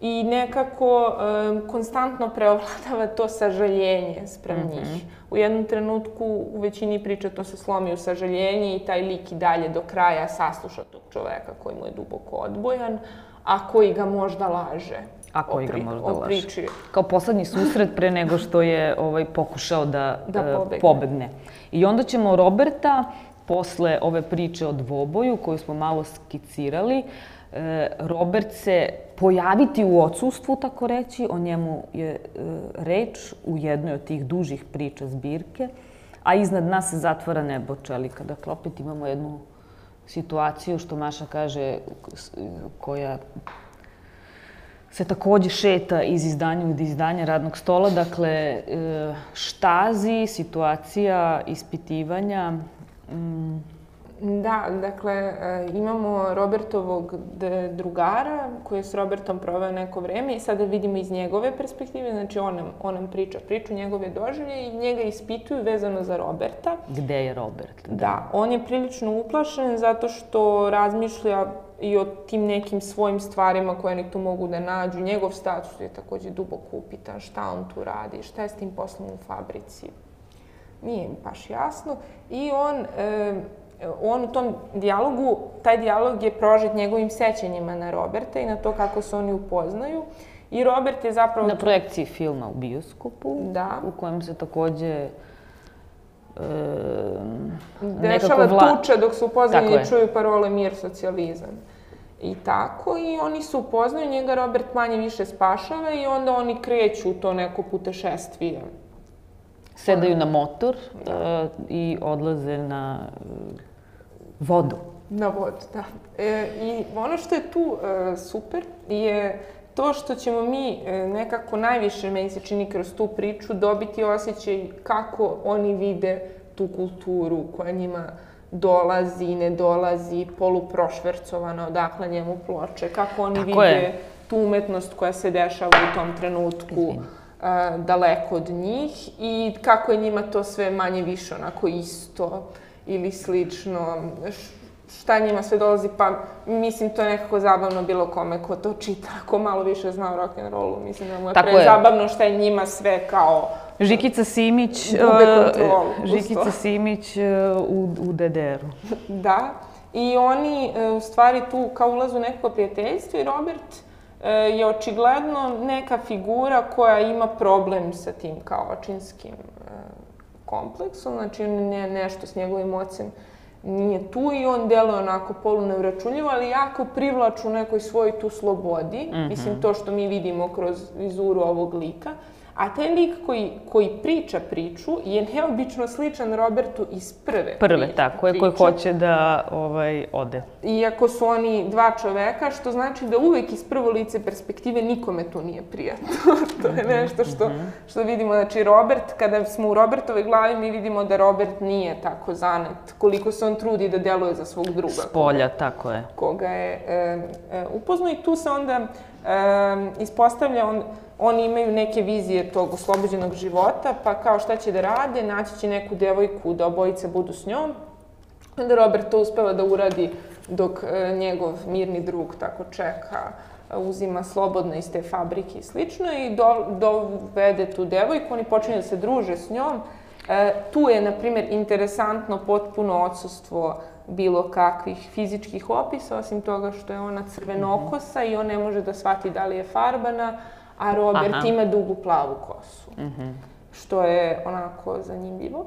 I nekako e, konstantno preovladava to sažaljenje sprem njih. U jednom trenutku u većini priča to se slomi u sažaljenje i taj lik i dalje do kraja sasluša tog čoveka koji mu je duboko odbojan, a koji ga možda laže. A koji o ga možda laže. priči. Kao poslednji susret pre nego što je ovaj, pokušao da, Da e, pobegne. pobegne. I onda ćemo Roberta, posle ove priče o dvoboju koju smo malo skicirali, e, Robert se pojaviti u odsustvu, tako reći, o njemu je e, reč u jednoj od tih dužih priča zbirke, a iznad nas se zatvara nebo čelika. Dakle, opet imamo jednu situaciju, što Maša kaže, koja se takođe šeta iz izdanja u izdanje radnog stola. Dakle, e, štazi, situacija, ispitivanja. mm, Da, dakle, e, imamo Robertovog drugara koji je s Robertom proveo neko vreme i sada vidimo iz njegove perspektive, znači on nam, on nam priča priču, njegove doživlje i njega ispituju vezano za Roberta. Gde je Robert? Da, on je prilično uplašen zato što razmišlja i o tim nekim svojim stvarima koje oni tu mogu da nađu. Njegov status je takođe duboko upitan, šta on tu radi, šta je s tim poslom u fabrici. Nije im baš jasno. I on, e, on u tom dijalogu, taj dijalog je prožet njegovim sećanjima na Roberta i na to kako se oni upoznaju. I Robert je zapravo... Na projekciji filma u bioskopu, Da. u kojem se takođe e, dešava vla- tuča dok se upoznaju i čuju parole mir, socijalizam. I tako, i oni se upoznaju, njega Robert manje više spašava i onda oni kreću u to neko putešestvije. sedaju na motor e, i odlaze na e, vodu. Na vodu, da. E, I ono što je tu e, super je to što ćemo mi e, nekako najviše, meni se čini kroz tu priču, dobiti osjećaj kako oni vide tu kulturu koja njima dolazi, ne dolazi, poluprošvercovana, odakle njemu ploče, kako oni Tako vide je. tu umetnost koja se dešava u tom trenutku a, daleko od njih i kako je njima to sve manje više onako isto ili slično. Šta njima sve dolazi, pa mislim to je nekako zabavno bilo kome ko to čita, ko malo više zna o rock'n'rollu, mislim da mu je Tako pre je. zabavno šta je njima sve kao Žikica Simić, kontrolu, uz Žikica. Simić e, u, u DDR-u. Da, i oni e, u stvari tu kao ulazu u nekako prijateljstvo i Robert je očigledno neka figura koja ima problem sa tim kao očinskim kompleksom, znači on ne, nešto s njegovim ocem nije tu i on deluje onako poluneuračunljivo, ali jako privlaču u nekoj svojoj tu slobodi, mislim to što mi vidimo kroz vizuru ovog lika. A taj lik koji, koji priča priču je neobično sličan Robertu iz prve Prve, pri- tako je, koji priče. hoće da ovaj, ode. Iako su oni dva čoveka, što znači da uvek iz prvo lice perspektive nikome tu nije prijatno. to je nešto što, što vidimo. Znači, Robert, kada smo u Robertove glavi, mi vidimo da Robert nije tako zanet, koliko se on trudi da deluje za svog druga. S polja, tako je. Koga je e, e, upoznao i tu se onda e, ispostavlja, on, oni imaju neke vizije tog oslobođenog života, pa kao šta će da rade, naći će neku devojku da obojice budu s njom, Onda Robert to uspeva da uradi dok e, njegov mirni drug tako čeka uzima slobodno iz te fabrike i slično i do, dovede tu devojku, oni počinju da se druže s njom. E, tu je, na primjer, interesantno potpuno odsustvo bilo kakvih fizičkih opisa, osim toga što je ona crvenokosa mm -hmm. i on ne može da shvati da li je farbana, a Robert Aha. ima dugu plavu kosu. Mm -hmm. Što je onako zanimljivo.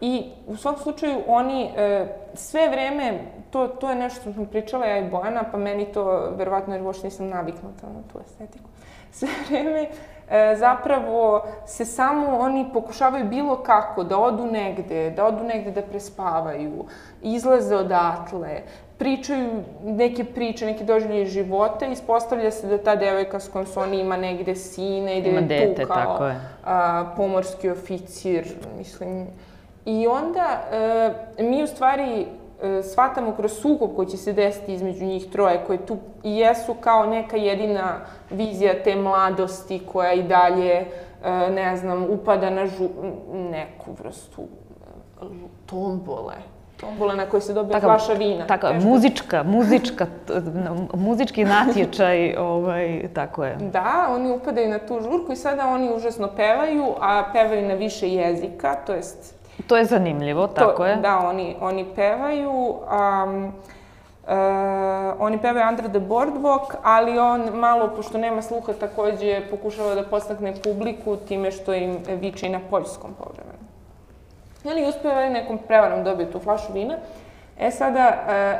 I u svom slučaju oni e, sve vreme, to, to je nešto što sam pričala ja i Bojana, pa meni to, verovatno jer uopšte nisam naviknuta na tu estetiku, sve vreme e, zapravo se samo oni pokušavaju bilo kako da odu negde, da odu negde da prespavaju, izlaze odatle, pričaju neke priče, neke doživlje života i ispostavlja se da ta devojka s kojom su oni ima negde sine i da je dete, tu kao tako je. A, pomorski oficir, mislim, I onda e, mi u stvari e, shvatamo kroz sukob koji će se desiti između njih troje, koji tu i jesu kao neka jedina vizija te mladosti koja i dalje, e, ne znam, upada na žu, neku vrstu tombole tombole na kojoj se dobija tako, flaša vina. Tako, Nešto. muzička, muzička, muzički natječaj, ovaj, tako je. Da, oni upadaju na tu žurku i sada oni užasno pevaju, a pevaju na više jezika, to jest To je zanimljivo, tako to, je. Da, oni, oni pevaju, um, Uh, oni pevaju Under the Boardwalk, ali on malo, pošto nema sluha, takođe pokušava da postakne publiku time što im viče i na poljskom povremenu. Ali uspevaju nekom prevarom dobiju tu flašu vina. E sada,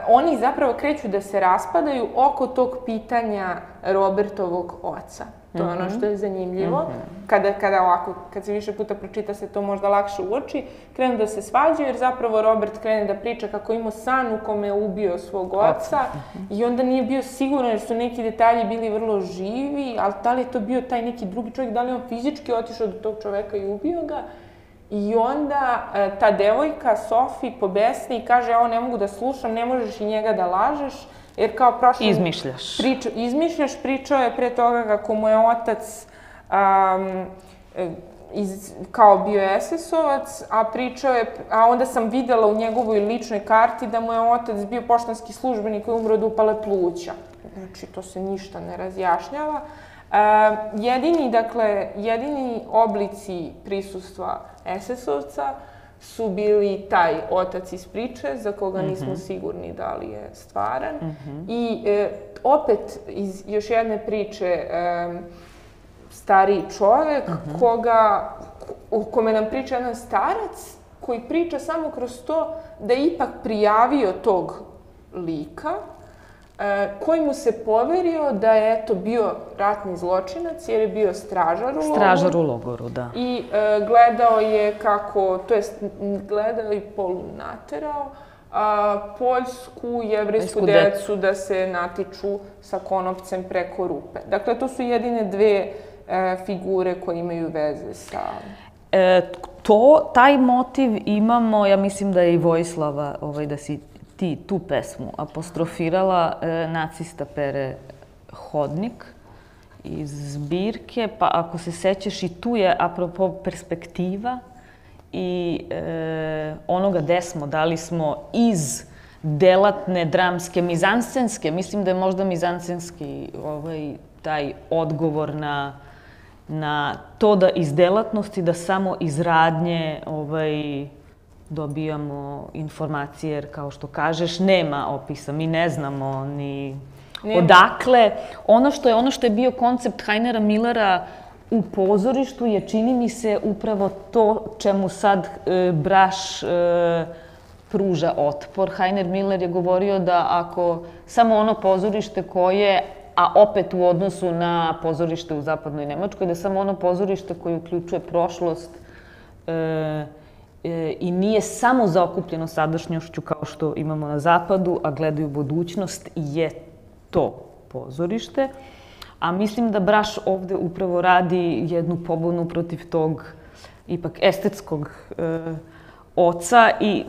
uh, oni zapravo kreću da se raspadaju oko tog pitanja Robertovog oca. To je ono mhm. što je zanimljivo. Mm -hmm. Kada, kada ovako, kad se više puta pročita se to možda lakše uoči, krenu da se svađaju jer zapravo Robert krene da priča kako imao san u kome je ubio svog oca mm -hmm. i onda nije bio siguran jer su neki detalji bili vrlo živi, ali da li je to bio taj neki drugi čovjek, da li on fizički otišao do tog čoveka i ubio ga. I onda e, ta devojka, Sofi, pobesni i kaže, evo ne mogu da slušam, ne možeš i njega da lažeš Jer kao prošlo... Izmišljaš. Priča, izmišljaš, pričao je pre toga kako mu je otac um, iz, kao bio SS-ovac, a pričao je, a onda sam videla u njegovoj ličnoj karti da mu je otac bio poštanski službenik koji umro od upale pluća. Znači, to se ništa ne razjašnjava. Uh, jedini, dakle, jedini oblici prisustva SS-ovca su bili taj otac iz priče, za koga nismo mm -hmm. sigurni da li je stvaran. Mm -hmm. I e, opet iz još jedne priče e, stariji čovek mm -hmm. koga, u kome nam priča jedan starac koji priča samo kroz to da je ipak prijavio tog lika E, koji mu se poverio da je eto bio ratni zločinac jer je bio stražar u logoru. Stražar u logoru, da. I e, gledao je kako, to jest gledao i polunaterao, a, poljsku jevrijsku decu da se natiču sa konopcem preko rupe. Dakle, to su jedine dve e, figure koje imaju veze sa... E, to, taj motiv imamo, ja mislim da je i Vojislava, ovaj, da si ti tu pesmu apostrofirala e, nacista Pere Hodnik iz zbirke, pa ako se sećaš i tu je apropo perspektiva i e, onoga gde smo, da li smo iz delatne, dramske, mizansenske, mislim da je možda mizansenski ovaj, taj odgovor na, na to da iz delatnosti, da samo iz radnje ovaj, dobijamo informacije, jer kao što kažeš, nema opisa. Mi ne znamo ni nema. odakle. Ono što je, ono što je bio koncept Heinera Millera u pozorištu je, čini mi se, upravo to čemu sad e, Braš e, pruža otpor. Heiner Miller je govorio da ako samo ono pozorište koje, a opet u odnosu na pozorište u zapadnoj Nemačkoj, da samo ono pozorište koje uključuje prošlost, e, i nije samo zaokupljeno sadašnjošću kao što imamo na zapadu, a gledaju budućnost, je to pozorište. A mislim da Braš ovde upravo radi jednu pobunu protiv tog ipak estetskog e, oca i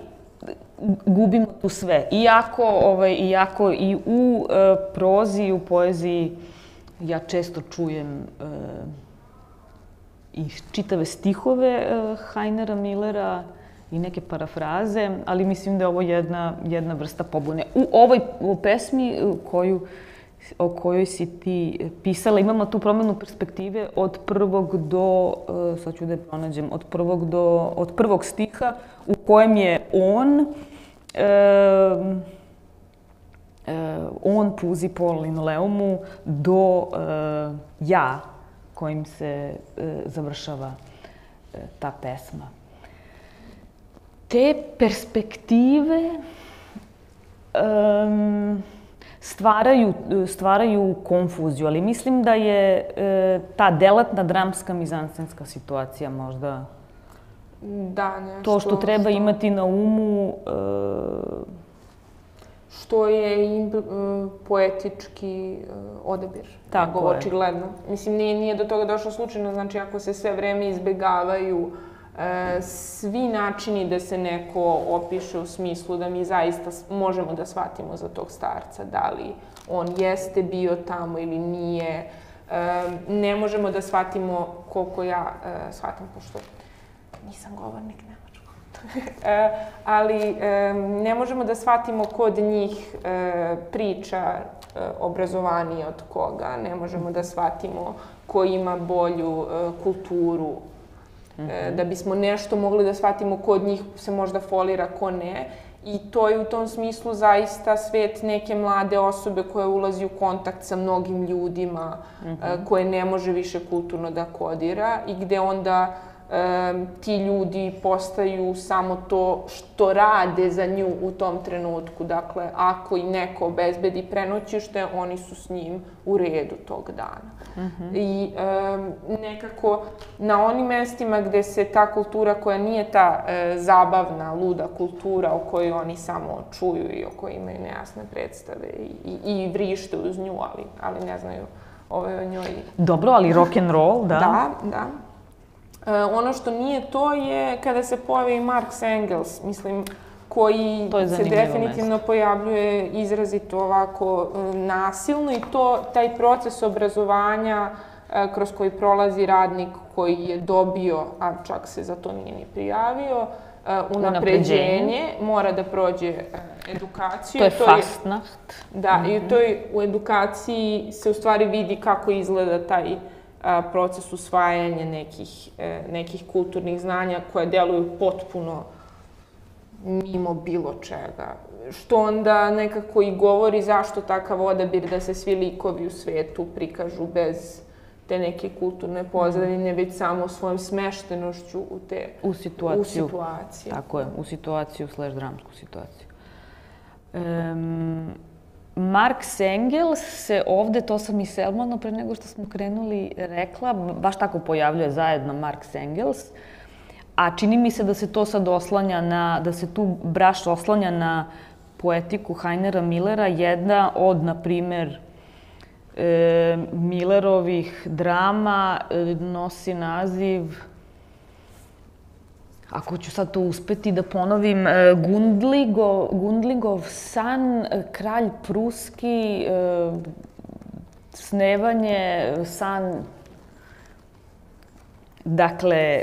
gubimo tu sve. Iako, ovaj, iako i u e, prozi i u poeziji ja često čujem e, i čitave stihove uh, Heinera Millera i neke parafraze, ali mislim da je ovo jedna, jedna vrsta pobune. U ovoj u pesmi koju o kojoj si ti pisala. Imamo tu promenu perspektive od prvog do, e, sad ću da pronađem, od prvog do, od prvog stiha u kojem je on, e, e, on puzi po linoleumu do e, ja kojim se e, završava e, ta pesma. Te perspektive um, stvaraju, stvaraju konfuziju, ali mislim da je e, ta delatna dramska mizansenska situacija možda Da, nešto. to što treba imati na umu e, što je i e, poetički e, odabir. Tako je. Očigledno. Mislim, nije, nije do toga došlo slučajno, znači ako se sve vreme izbegavaju e, svi načini da se neko opiše u smislu da mi zaista možemo da shvatimo za tog starca, da li on jeste bio tamo ili nije. E, ne možemo da shvatimo koliko ja e, shvatim, pošto nisam govornik ali e, ne možemo da shvatimo kod njih e, priča e, obrazovanije od koga, ne možemo da shvatimo ko ima bolju e, kulturu, e, da bismo nešto mogli da shvatimo kod njih se možda folira, ko ne. I to je u tom smislu zaista svet neke mlade osobe koja ulazi u kontakt sa mnogim ljudima, e, koje ne može više kulturno da kodira i gde onda ti ljudi postaju samo to što rade za nju u tom trenutku. Dakle, ako i neko obezbedi prenoćište, oni su s njim u redu tog dana. I em, nekako na onim mestima gde se ta kultura koja nije ta e, zabavna, luda kultura o kojoj oni samo čuju i o kojoj imaju nejasne predstave i, i, i vrište uz nju, ali, ali ne znaju ove o njoj dobro, ali rock and roll, da. Da, da. E, ono što nije to je kada se pojavi Marx Engels, mislim, koji To je se definitivno pojavljuje izrazito ovako e, nasilno i to, taj proces obrazovanja e, kroz koji prolazi radnik koji je dobio, a čak se za to nije ni prijavio, e, unapređenje, mora da prođe edukaciju. To je fastnacht. Da, i u toj u edukaciji se u stvari vidi kako izgleda taj a, proces usvajanja nekih, e, nekih kulturnih znanja koje deluju potpuno mimo bilo čega. Što onda nekako i govori zašto takav odabir da se svi likovi u svetu prikažu bez te neke kulturne pozadine, već samo svojom smeštenošću u te U situaciju. u situaciju. Tako je, u situaciju slash dramsku situaciju. Um, Marx Engels se ovde, to sam i Selmano pre nego što smo krenuli rekla, baš tako pojavljuje zajedno Marx Engels, a čini mi se da se to sad oslanja na, da se tu braš oslanja na poetiku Heinera Millera, jedna od, na primer, e, Millerovih drama e, nosi naziv ako ću sad to uspeti da ponovim, e, Gundligo, Gundligov san, e, kralj pruski, e, snevanje, san Dakle,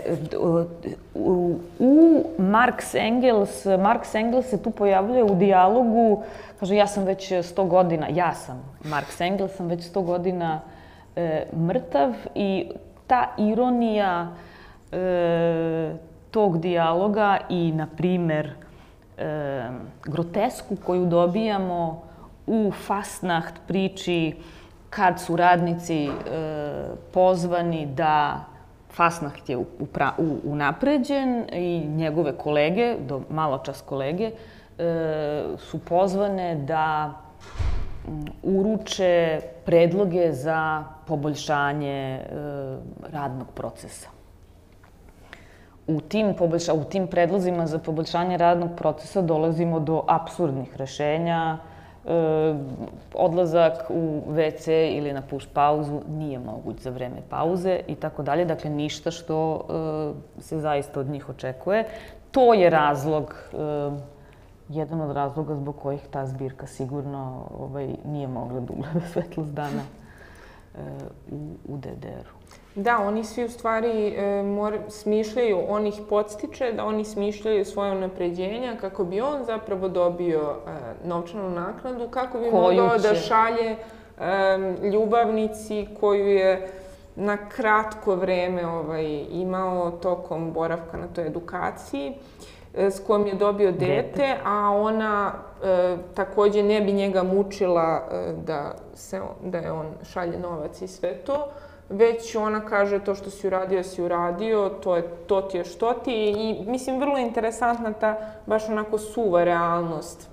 u, Marx Engels, Marx Engels se tu pojavljuje u dijalogu, kaže ja sam već 100 godina, ja sam, Marx Engels sam već 100 godina e, mrtav i ta ironija e, tog dijaloga i, na primer, e, grotesku koju dobijamo u Fastnacht priči kad su radnici e, pozvani da Fasnacht je upra, u, unapređen i njegove kolege, do malo čas kolege, e, su pozvane da uruče predloge za poboljšanje e, radnog procesa. U tim, poboljša, u tim predlozima za poboljšanje radnog procesa dolazimo do absurdnih rešenja, e, odlazak u WC ili na push pauzu nije moguć za vreme pauze i tako dalje. Dakle, ništa što e, se zaista od njih očekuje. To je razlog, e, jedan od razloga zbog kojih ta zbirka sigurno ovaj, nije mogla da ugleda svetlost dana e, u, u DDR-u. Da, oni svi u stvari e, mor, smišljaju, on ih podstiče da oni smišljaju svoje unapređenja kako bi on zapravo dobio e, novčanu naknadu, kako bi Koju mogao da će? šalje ljubavnici koju je na kratko vreme ovaj, imao tokom boravka na toj edukaciji e, s kojom je dobio dete, dete a ona e, takođe ne bi njega mučila e, da, se, da je on šalje novac i sve to, već ona kaže to što si uradio, si uradio, to, je, to ti je što ti. Je i mislim vrlo interesantna ta baš onako suva realnost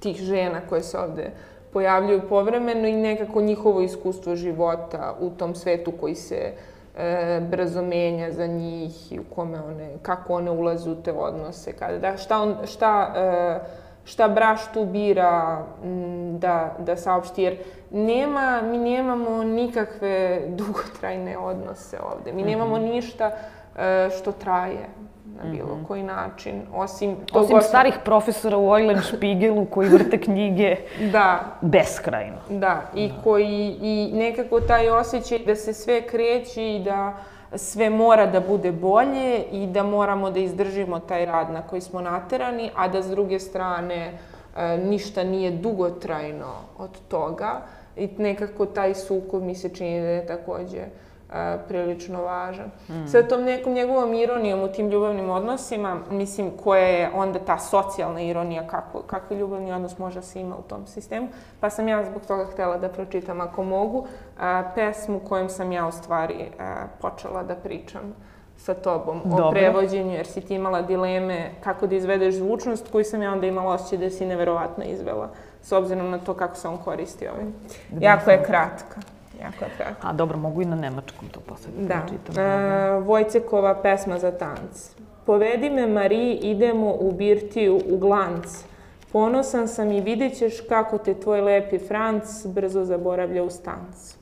tih žena koje se ovde pojavljuju povremeno i nekako njihovo iskustvo života u tom svetu koji se e, brzo menja za njih i u kome one, kako one ulaze u te odnose, kada, da, šta, on, šta, e, šta braš tu bira m, da, da saopšti, jer nema, mi nemamo nikakve dugotrajne odnose ovde, mi nemamo mhm. ništa e, što traje na bilo mm -hmm. koji način, osim... Tog osim starih profesora u Eulenspiegelu koji vrte knjige da. beskrajno. Da, i da. koji, i nekako taj osjećaj da se sve kreće i da sve mora da bude bolje i da moramo da izdržimo taj rad na koji smo naterani, a da s druge strane e, ništa nije dugotrajno od toga. I nekako taj sukob mi se čini da je takođe a, prilično važan. Mm. Sa tom nekom njegovom ironijom u tim ljubavnim odnosima, mislim, koja je onda ta socijalna ironija, kako, kakvi ljubavni odnos može se ima u tom sistemu, pa sam ja zbog toga htela da pročitam, ako mogu, a, pesmu kojom sam ja u stvari a, počela da pričam sa tobom Dobre. o prevođenju, jer si ti imala dileme kako da izvedeš zvučnost, koju sam ja onda imala osjećaj da si neverovatno izvela, s obzirom na to kako se on koristi ovim. Jako je kratka. Jako je kratka. A dobro, mogu i na nemačkom to posle da, da čitam. E, Vojcekova pesma za tanc. Povedi me, Mari, idemo u birtiju, u glanc. Ponosan sam i vidjet ćeš kako te tvoj lepi Franc brzo zaboravlja u stanc.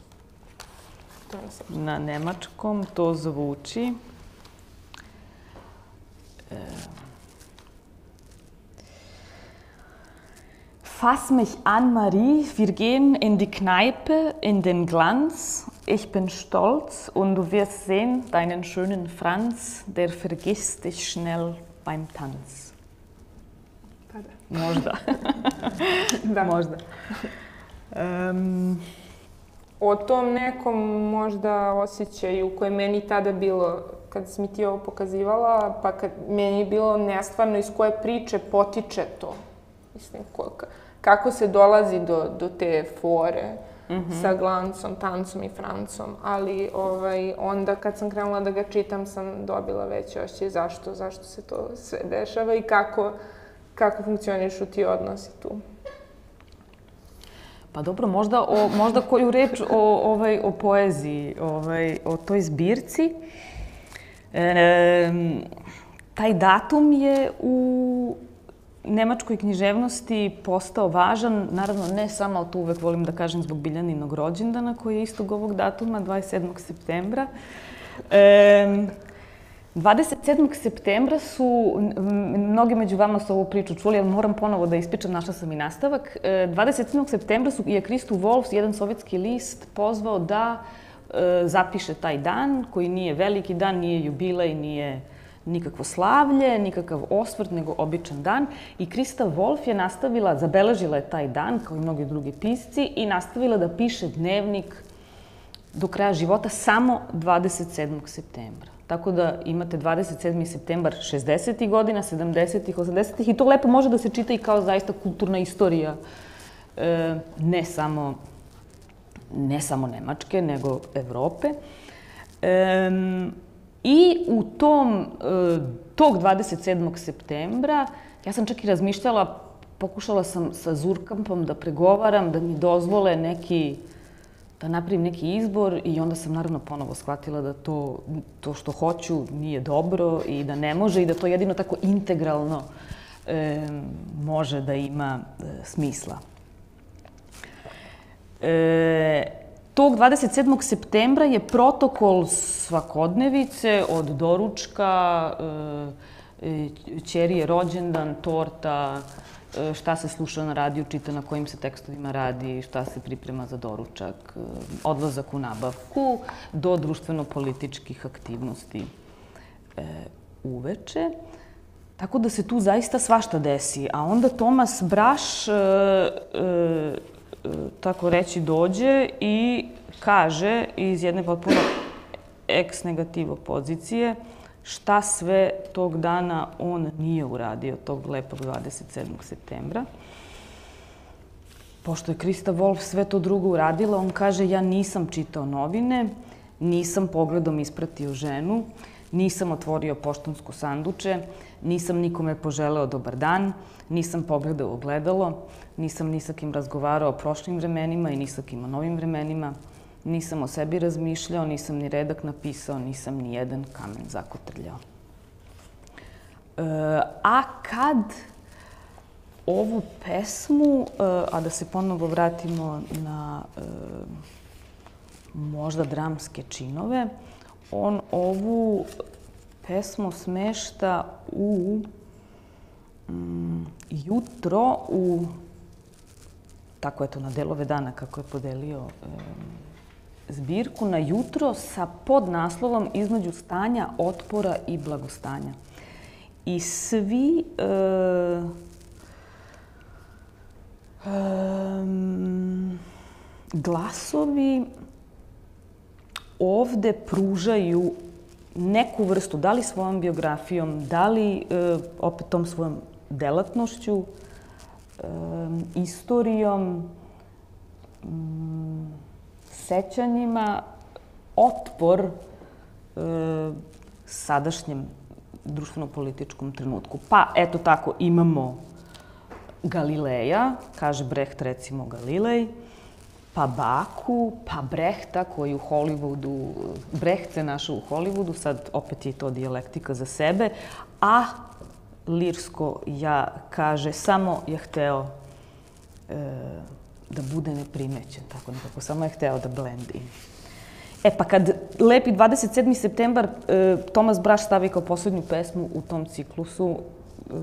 Na nemačkom to zvuči... E, Fass mich an, Marie, wir gehen in die Kneipe, in den Glanz. Ich bin stolz und du wirst sehen, deinen schönen Franz, der vergisst dich schnell beim Tanz. Možda. da. Možda. Um, o tom nekom možda osjećaju koje meni tada bilo kad si mi ti ovo pokazivala, pa kad meni je bilo nestvarno iz koje priče potiče to. Mislim, ko, kako se dolazi do, do te fore mm -hmm. sa glancom, tancom i francom, ali ovaj, onda kad sam krenula da ga čitam sam dobila već ošće zašto, zašto se to sve dešava i kako, kako funkcionišu ti odnosi tu. Pa dobro, možda, o, možda koju reč o, ovaj, o poeziji, ovaj, o toj zbirci. E, taj datum je u nemačkoj književnosti postao važan, naravno ne samo, to uvek volim da kažem, zbog Biljaninog rođendana, koji je istog ovog datuma, 27. septembra. E, 27. septembra su, mnogi među vama su ovu priču čuli, ali moram ponovo da ispričam, našla sam i nastavak. 27. septembra su, je Kristu Wolfs, jedan sovjetski list, pozvao da e, zapiše taj dan, koji nije veliki dan, nije jubilej, nije nikakvo slavlje, nikakav osvrt, nego običan dan. I Krista Wolf je nastavila, zabeležila je taj dan, kao i mnogi drugi pisci, i nastavila da piše dnevnik do kraja života samo 27. septembra. Tako da imate 27. septembar 60. godina, 70. 80. i to lepo može da se čita i kao zaista kulturna istorija e, ne samo ne samo Nemačke, nego Evrope. E, I u tom, e, tog 27. septembra, ja sam čak i razmišljala, pokušala sam sa Zurkampom da pregovaram, da mi dozvole neki, da napravim neki izbor i onda sam naravno ponovo shvatila da to, to što hoću nije dobro i da ne može i da to jedino tako integralno e, može da ima e, smisla. E, Tog 27. septembra je protokol svakodnevice od doručka, ćerije e, rođendan, torta, e, šta se sluša na radiju, čita na kojim se tekstovima radi, šta se priprema za doručak, e, odlazak u nabavku, do društveno-političkih aktivnosti uveče. Tako da se tu zaista svašta desi. A onda Tomas Braš tako reći, dođe i kaže iz jedne potpuno ex negativo pozicije šta sve tog dana on nije uradio, tog lepog 27. septembra. Pošto je Krista Wolf sve to drugo uradila, on kaže ja nisam čitao novine, nisam pogledom ispratio ženu, nisam otvorio poštansko sanduče, nisam nikome poželeo dobar dan, nisam pogledao ogledalo, nisam ni sa kim razgovarao o prošlim vremenima i ni sa kim o novim vremenima, nisam o sebi razmišljao, nisam ni redak napisao, nisam ni jedan kamen zakotrljao. E, a kad ovu pesmu, e, a da se ponovo vratimo na e, možda dramske činove, on ovu pesmu smešta u mm, jutro, u tako je to na delove dana kako je podelio zbirku na jutro sa podnaslovom između stanja otpora i blagostanja. I svi e, e, glasovi ovde pružaju neku vrstu, da li svojom biografijom, da li e, opet tom svojom delatnošću, e, istorijom, m, sećanjima, otpor e, sadašnjem društveno-političkom trenutku. Pa, eto tako, imamo Galileja, kaže Brecht recimo Galilej, pa Baku, pa Brehta koji u Hollywoodu, Brecht se našao u Hollywoodu, sad opet je to dijalektika za sebe, a lirsko ja kaže samo je hteo e, da bude neprimećen, tako nekako, samo je hteo da blendi. E pa kad lepi 27. septembar e, Tomas Braš stavi kao poslednju pesmu u tom ciklusu, e,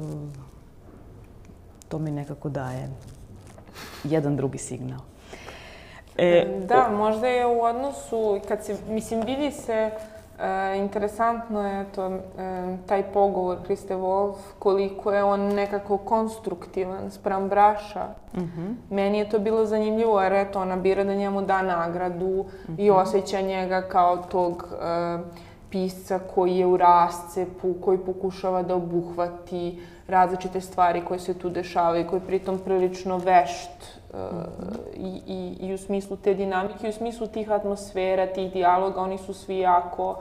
to mi nekako daje jedan drugi signal. E, da, možda je u odnosu, kad se, mislim, vidi se, e, interesantno je to, e, taj pogovor Kriste Wolf, koliko je on nekako konstruktivan sprem Braša. Mm -hmm. Meni je to bilo zanimljivo, jer eto, ona bira da njemu da nagradu mm -hmm. i osjeća njega kao tog e, pisca koji je u rascepu, koji pokušava da obuhvati različite stvari koje se tu dešavaju, koji je pritom prilično vešt i, i, u smislu te dinamike, i u smislu tih atmosfera, tih dijaloga, oni su svi jako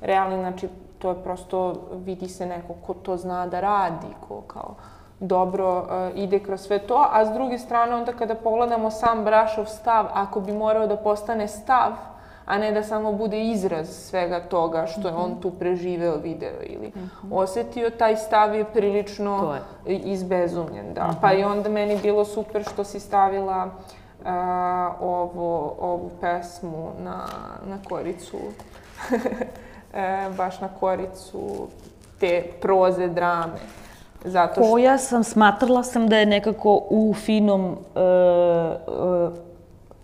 realni, znači to je prosto, vidi se neko ko to zna da radi, ko kao dobro uh, ide kroz sve to, a s druge strane onda kada pogledamo sam Brašov stav, ako bi morao da postane stav, a ne da samo bude izraz svega toga što je on mhm. tu preživeo, video ili mm -hmm. osetio, taj stav je prilično je. izbezumljen. Da. Mm -hmm. Pa i onda meni bilo super što si stavila uh, ovo, ovu pesmu na, na koricu, e, baš na koricu te proze drame. Zato što... Koja sam, smatrala sam da je nekako u finom, uh, uh,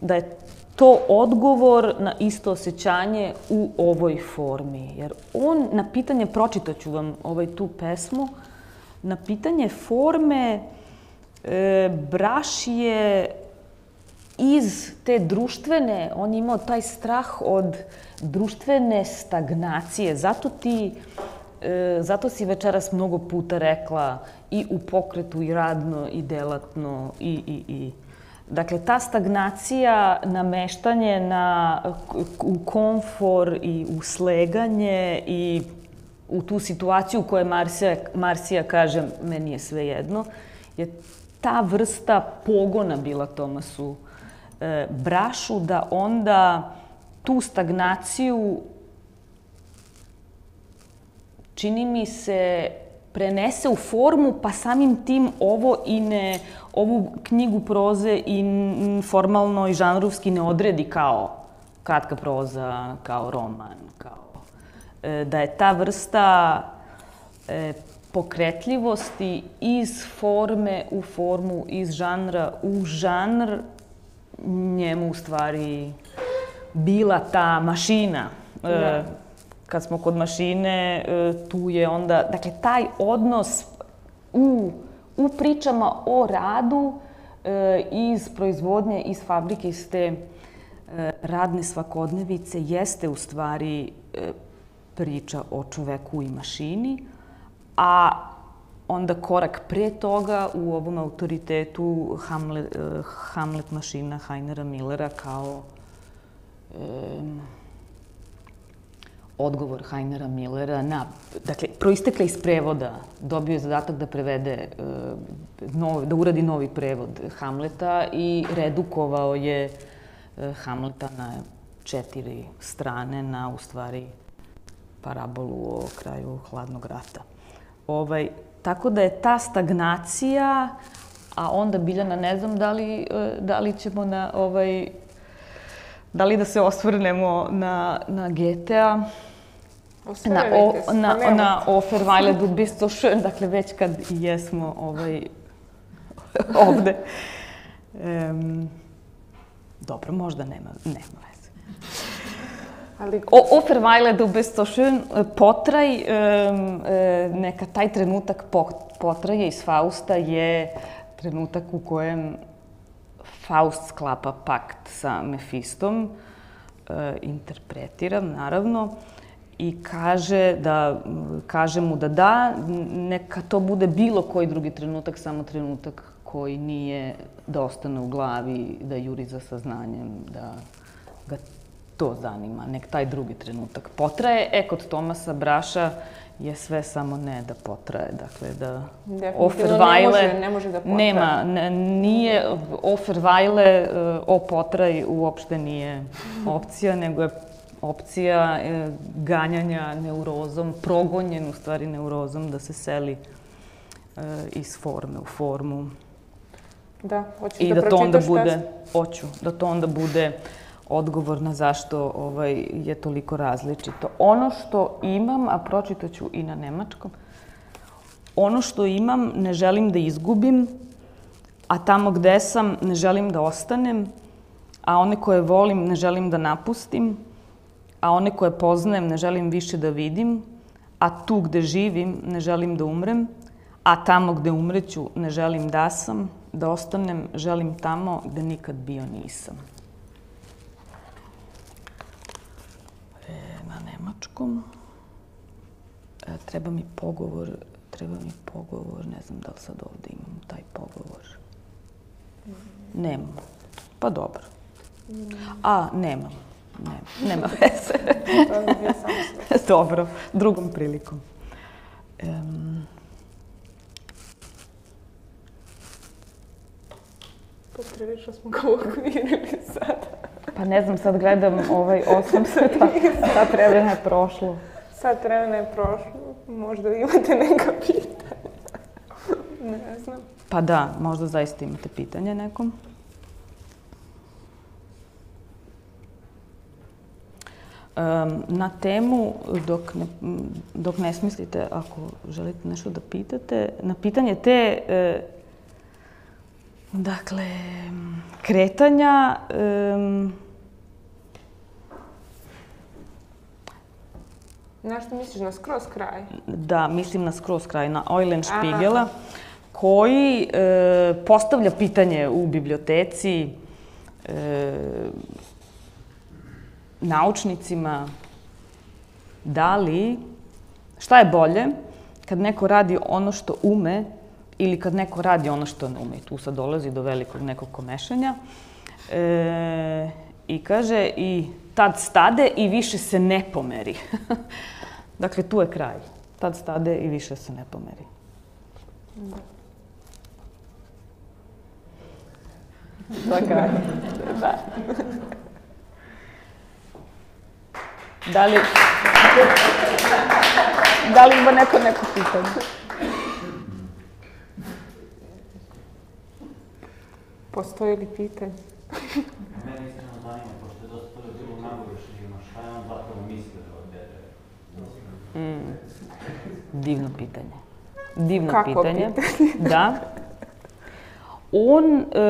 da je to odgovor na isto osjećanje u ovoj formi. Jer on, na pitanje, pročitaću vam ovaj tu pesmu, na pitanje forme e, Braš je iz te društvene, on je imao taj strah od društvene stagnacije. Zato ti, e, zato si večeras mnogo puta rekla i u pokretu i radno i delatno i, i, i. Dakle, ta stagnacija, nameštanje na, u komfor i u sleganje i u tu situaciju u kojoj Marsija, Marsija kaže meni je sve jedno, je ta vrsta pogona bila Tomasu. E, Brašu da onda tu stagnaciju čini mi se prenese u formu, pa samim tim ovo i ne, ovu knjigu proze i formalno i žanrovski ne odredi kao kratka proza, kao roman, kao e, da je ta vrsta e, pokretljivosti iz forme u formu, iz žanra u žanr, njemu u stvari bila ta mašina. E, da kad smo kod mašine, e, tu je onda, dakle, taj odnos u, u pričama o radu e, iz proizvodnje, iz fabrike, iz te e, radne svakodnevice jeste u stvari priča o čoveku i mašini, a onda korak pre toga u ovom autoritetu Hamlet, Hamlet mašina Heinera Millera kao um, odgovor Heinera Millera na, dakle, proistekla iz prevoda, dobio je zadatak da prevede, uh, nov, da uradi novi prevod Hamleta i redukovao je uh, Hamleta na četiri strane na, u stvari, parabolu o kraju hladnog rata. Ovaj, tako da je ta stagnacija, a onda Biljana, ne znam da li, uh, da li ćemo na ovaj, da li da se osvrnemo na, na GTA, na, o, na, na Oferweile du bist so schön, dakle već kad jesmo ovaj, ovde. Um, dobro, možda nema, nema veze. Ali... O, Oferweile du bist so schön, potraj, um, neka taj trenutak potraje iz Fausta je trenutak u kojem Faust sklapa pakt sa Mefistom, uh, interpretiram, naravno, i kaže, da, kaže mu da da, neka to bude bilo koji drugi trenutak, samo trenutak koji nije da ostane u glavi, da juri za saznanjem, da ga to zanima, nek taj drugi trenutak potraje. E, kod Tomasa Braša je sve samo ne da potraje, dakle da Ofervajle ne može, ne može da potraje. Nema, ne, nije Ofervajle uh, o potraj uopšte nije opcija, nego je opcija e, ganjanja neurozom, progonjen u stvari neurozom da se seli e, iz forme u formu. Da, hoćeš I da, da to onda bude, hoću, da to onda bude odgovor na zašto ovaj, je toliko različito. Ono što imam, a pročitaću i na nemačkom, ono što imam ne želim da izgubim, a tamo gde sam ne želim da ostanem, a one koje volim ne želim da napustim, a one koje poznajem ne želim više da vidim, a tu gde živim ne želim da umrem, a tamo gde umreću ne želim da sam, da ostanem, želim tamo gde nikad bio nisam. E, na nemačkom e, treba mi pogovor, treba mi pogovor, ne znam da li sad ovde imam taj pogovor. Nemam. Pa dobro. A, nemam. Ne, nema veze. Dobro, drugom prilikom. Um, Poprilično smo ga uokvirili sad. Pa ne znam, sad gledam ovaj osam sata, sad vremena je prošlo. Sad vremena je prošlo, možda imate neka pitanja. ne znam. Pa da, možda zaista imate pitanje nekom. Na temu, dok ne, dok ne smislite, ako želite nešto da pitate, na pitanje te, e, dakle, kretanja, e, Na što misliš, na skroz kraj? Da, mislim na skroz kraj, na Eulen Spiegela, koji e, postavlja pitanje u biblioteci, e, naučnicima da li, šta je bolje kad neko radi ono što ume ili kad neko radi ono što ne ume. I tu sad dolazi do velikog nekog komešanja. E, I kaže, i tad stade i više se ne pomeri. dakle, tu je kraj. Tad stade i više se ne pomeri. Da. Za kraj. da. Da li... Da li ima neko neko pitanje? Postoji li pitanje? Mene iskreno zanima, pošto je dosta toga bilo nagorušenima, šta je on zapravo mislio o tebe? Mm. Divno pitanje. Divno Kako pitanje. pitanje? da. On e,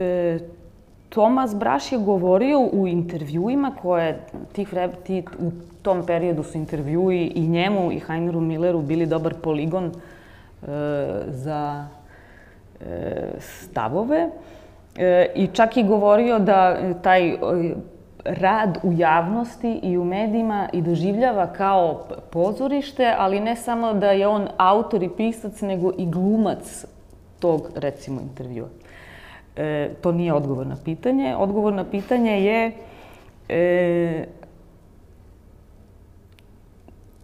e, Tomas Braš je govorio u intervjuima koje tih, ti, u tom periodu su intervjui i njemu i Heineru Milleru bili dobar poligon e, za stavove i čak je govorio da taj rad u javnosti i u medijima i doživljava kao pozorište, ali ne samo da je on autor i pisac, nego i glumac tog, recimo, intervjua. E, to nije odgovor na pitanje. Odgovor na pitanje je e,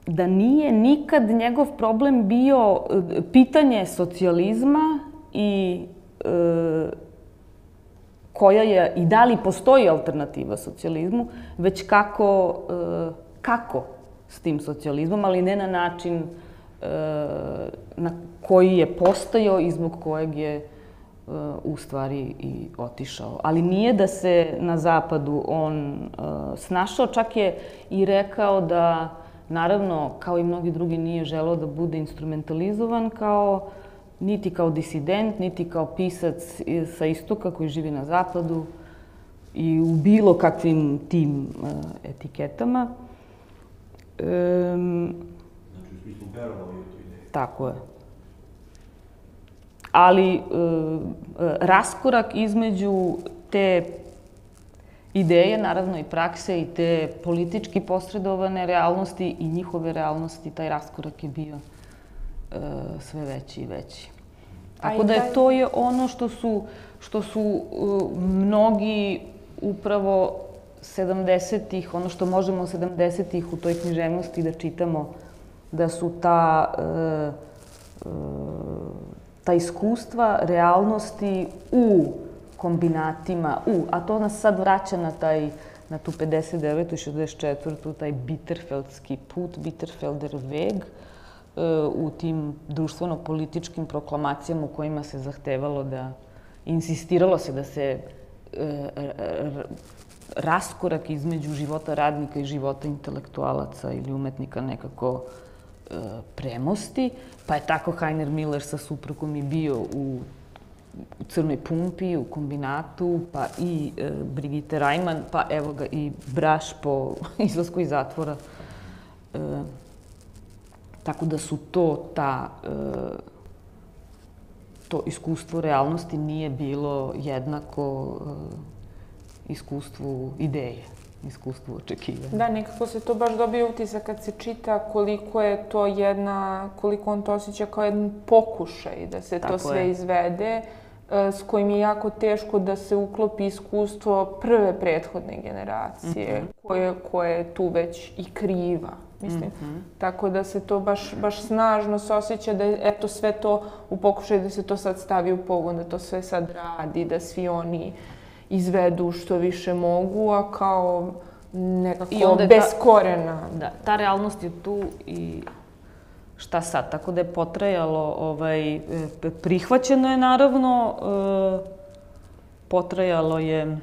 da nije nikad njegov problem bio e, pitanje socijalizma i e, koja je i da li postoji alternativa socijalizmu, već kako, e, kako s tim socijalizmom, ali ne na način e, na koji je postojao i zbog kojeg je u stvari i otišao. Ali nije da se na zapadu on snašao, čak je i rekao da naravno, kao i mnogi drugi, nije želeo da bude instrumentalizovan kao niti kao disident, niti kao pisac sa istoka koji živi na zapadu i u bilo kakvim tim uh, etiketama. Um, znači, u smislu verovali u tu ideju. Tako je. Ali uh, raskorak između te ideje, naravno i prakse i te politički posredovane realnosti i njihove realnosti, taj raskorak je bio E, sve veći i veći. Tako da je to je ono što su, što su uh, mnogi upravo 70-ih, ono što možemo 70-ih u toj književnosti da čitamo, da su ta, uh, uh, ta iskustva realnosti u kombinatima, u, a to nas sad vraća na taj na tu 59. i 64. taj Bitterfeldski put, Bitterfelder Weg, uh, u tim društveno-političkim proklamacijama u kojima se zahtevalo da, insistiralo se da se e, raskorak između života radnika i života intelektualaca ili umetnika nekako e, premosti, pa je tako Heiner Miller sa suprugom i bio u u Crnoj pumpi, u kombinatu, pa i e, Brigitte Reimann, pa evo ga i Braš po izlasku iz zatvora. E, Tako da su to ta e, to iskustvo realnosti nije bilo jednako e, iskustvu ideje, iskustvu očekivanja. Da, nekako se to baš dobije utisak kad se čita koliko je to jedna, koliko on to osjeća kao jedan pokušaj da se Tako to sve je. izvede, e, s kojim je jako teško da se uklopi iskustvo prve prethodne generacije, mm -hmm. koje, koje je tu već i kriva mislim. Mm -hmm. Tako da se to baš, baš snažno se osjeća da je eto sve to u pokušaju da se to sad stavi u pogon, da to sve sad radi, da svi oni izvedu što više mogu, a kao nekako I onda bez ta, korena. Da, ta realnost je tu i šta sad? Tako da je potrajalo, ovaj, e, prihvaćeno je naravno, e, potrajalo je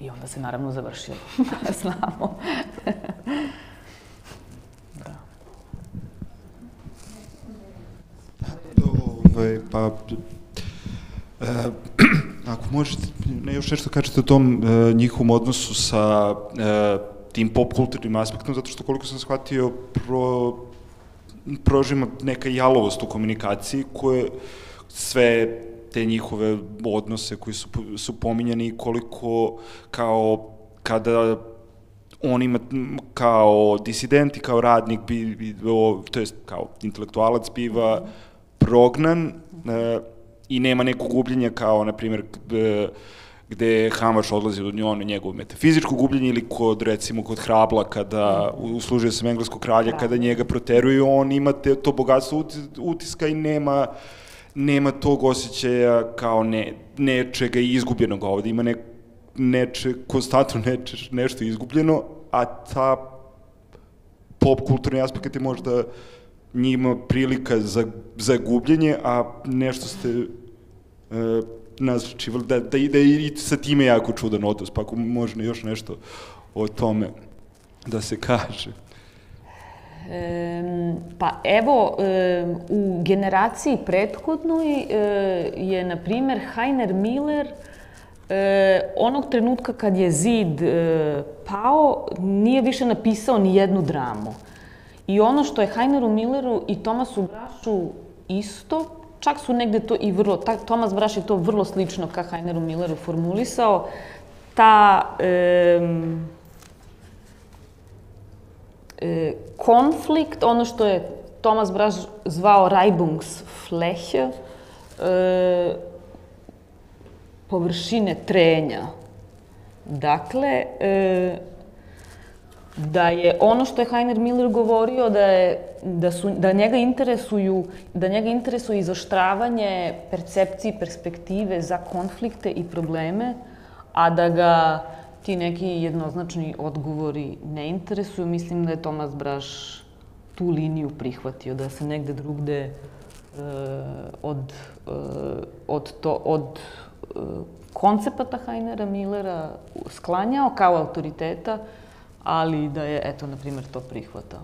I onda se naravno završilo. Znamo. da. Ove, pa, e, ako možete, ne još nešto kažete o tom e, njihovom odnosu sa e, tim popkulturnim aspektom, zato što koliko sam shvatio, pro, prožima neka jalovost u komunikaciji koje sve te njihove odnose koji su, su pominjani koliko kao kada on ima kao disident i kao radnik bi, bi to jest kao intelektualac biva prognan e, i nema nekog gubljenja kao na primjer gde Hamaš odlazi od njona njegovo metafizičko gubljenje ili kod, recimo, kod Hrabla kada uslužuje sam engleskog kralja, kada njega proteruju, on ima te, to bogatstvo utiska i nema nema tog osjećaja kao ne, nečega izgubljenog ovde, ima ne, neče, konstantno neče, nešto izgubljeno, a ta pop kulturni aspekt je možda njima prilika za, za gubljenje, a nešto ste e, nazračivali, da, da, da i sa time jako čudan odnos, pa ako može još nešto o tome da se kaže. Pa evo, u generaciji prethodnoj e, je, na primer, Heiner Miller e, onog trenutka kad je zid e, pao, nije više napisao ni jednu dramu. I ono što je Heineru Milleru i Tomasu Brašu isto, čak su negde to i vrlo, ta, Tomas Braš je to vrlo slično ka Heineru Milleru formulisao, ta e, e, konflikt, ono što je Tomas Braš zvao Reibungsfläche, e, površine trenja. Dakle, e, da je ono što je Heiner Miller govorio da je da su da njega interesuju da njega interesuje izoštravanje percepcije perspektive za konflikte i probleme, a da ga ti neki jednoznačni odgovori ne interesuju. Mislim da je Tomas Braš tu liniju prihvatio, da se negde drugde e, od, e, od, to, od e, koncepata Heinera Millera sklanjao kao autoriteta, ali da je, eto, na primjer, to prihvatao.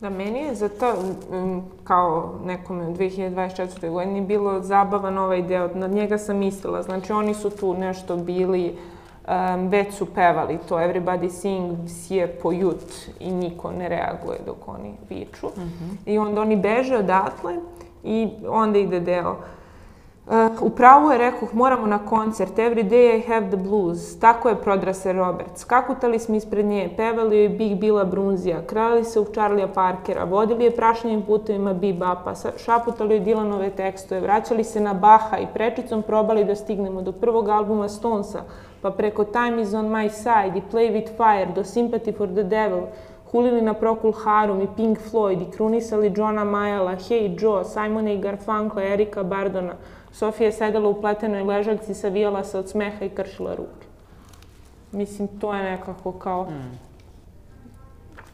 Da, meni je za to, kao nekome u 2024. godini, bilo zabavan ovaj deo, na njega sam mislila. Znači, oni su tu nešto bili, um, već su pevali to, everybody sings je pojut i niko ne reaguje dok oni viču. Mm -hmm. I onda oni beže odatle i onda ide deo. Uh, u pravu je rekao, moramo na koncert, every day I have the blues. Tako je prodrase Roberts. Kakutali smo ispred nje, pevali joj Big Billa Brunzija, krali se u Charlie'a Parkera, vodili je prašnjim putevima Bebapa, šaputali joj Dylanove tekstove, vraćali se na Baha i prečicom probali da stignemo do prvog albuma Stonesa, pa preko Time is on my side i Play with fire do Sympathy for the devil, hulili na Procol Harum i Pink Floyd i krunisali Johna Mayala, Hey Joe, Simona i Garfunkla, Erika Bardona, Sofija je sedela u pletenoj ležaljci, savijala se od smeha i kršila ruke. Mislim, to je nekako kao... Mm.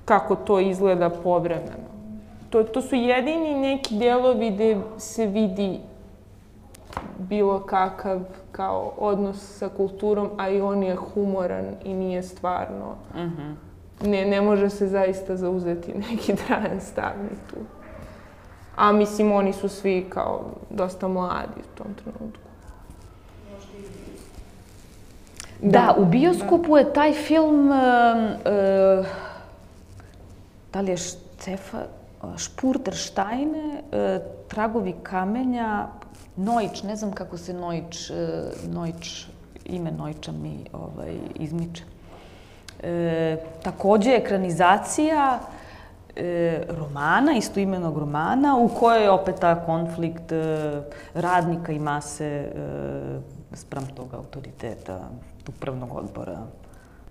Kako to izgleda povremeno. To, to su jedini neki delovi gde se vidi bilo kakav kao odnos sa kulturom, a i on je humoran i nije stvarno... Mm -hmm. Ne, ne može se zaista zauzeti neki trajan stav ni tu. A mislim, oni su svi kao dosta mladi u tom trenutku. Da, da u bioskopu da. je taj film, uh, da li je Štefa, Špurterštajne, uh, Tragovi kamenja, Nojić, ne znam kako se Nojić, uh, Nojić, ime Nojića mi ovaj, izmiče. E, takođe, ekranizacija e, romana, istoimenog romana, u kojoj je opet ta konflikt e, radnika i mase e, sprem tog autoriteta, upravnog odbora.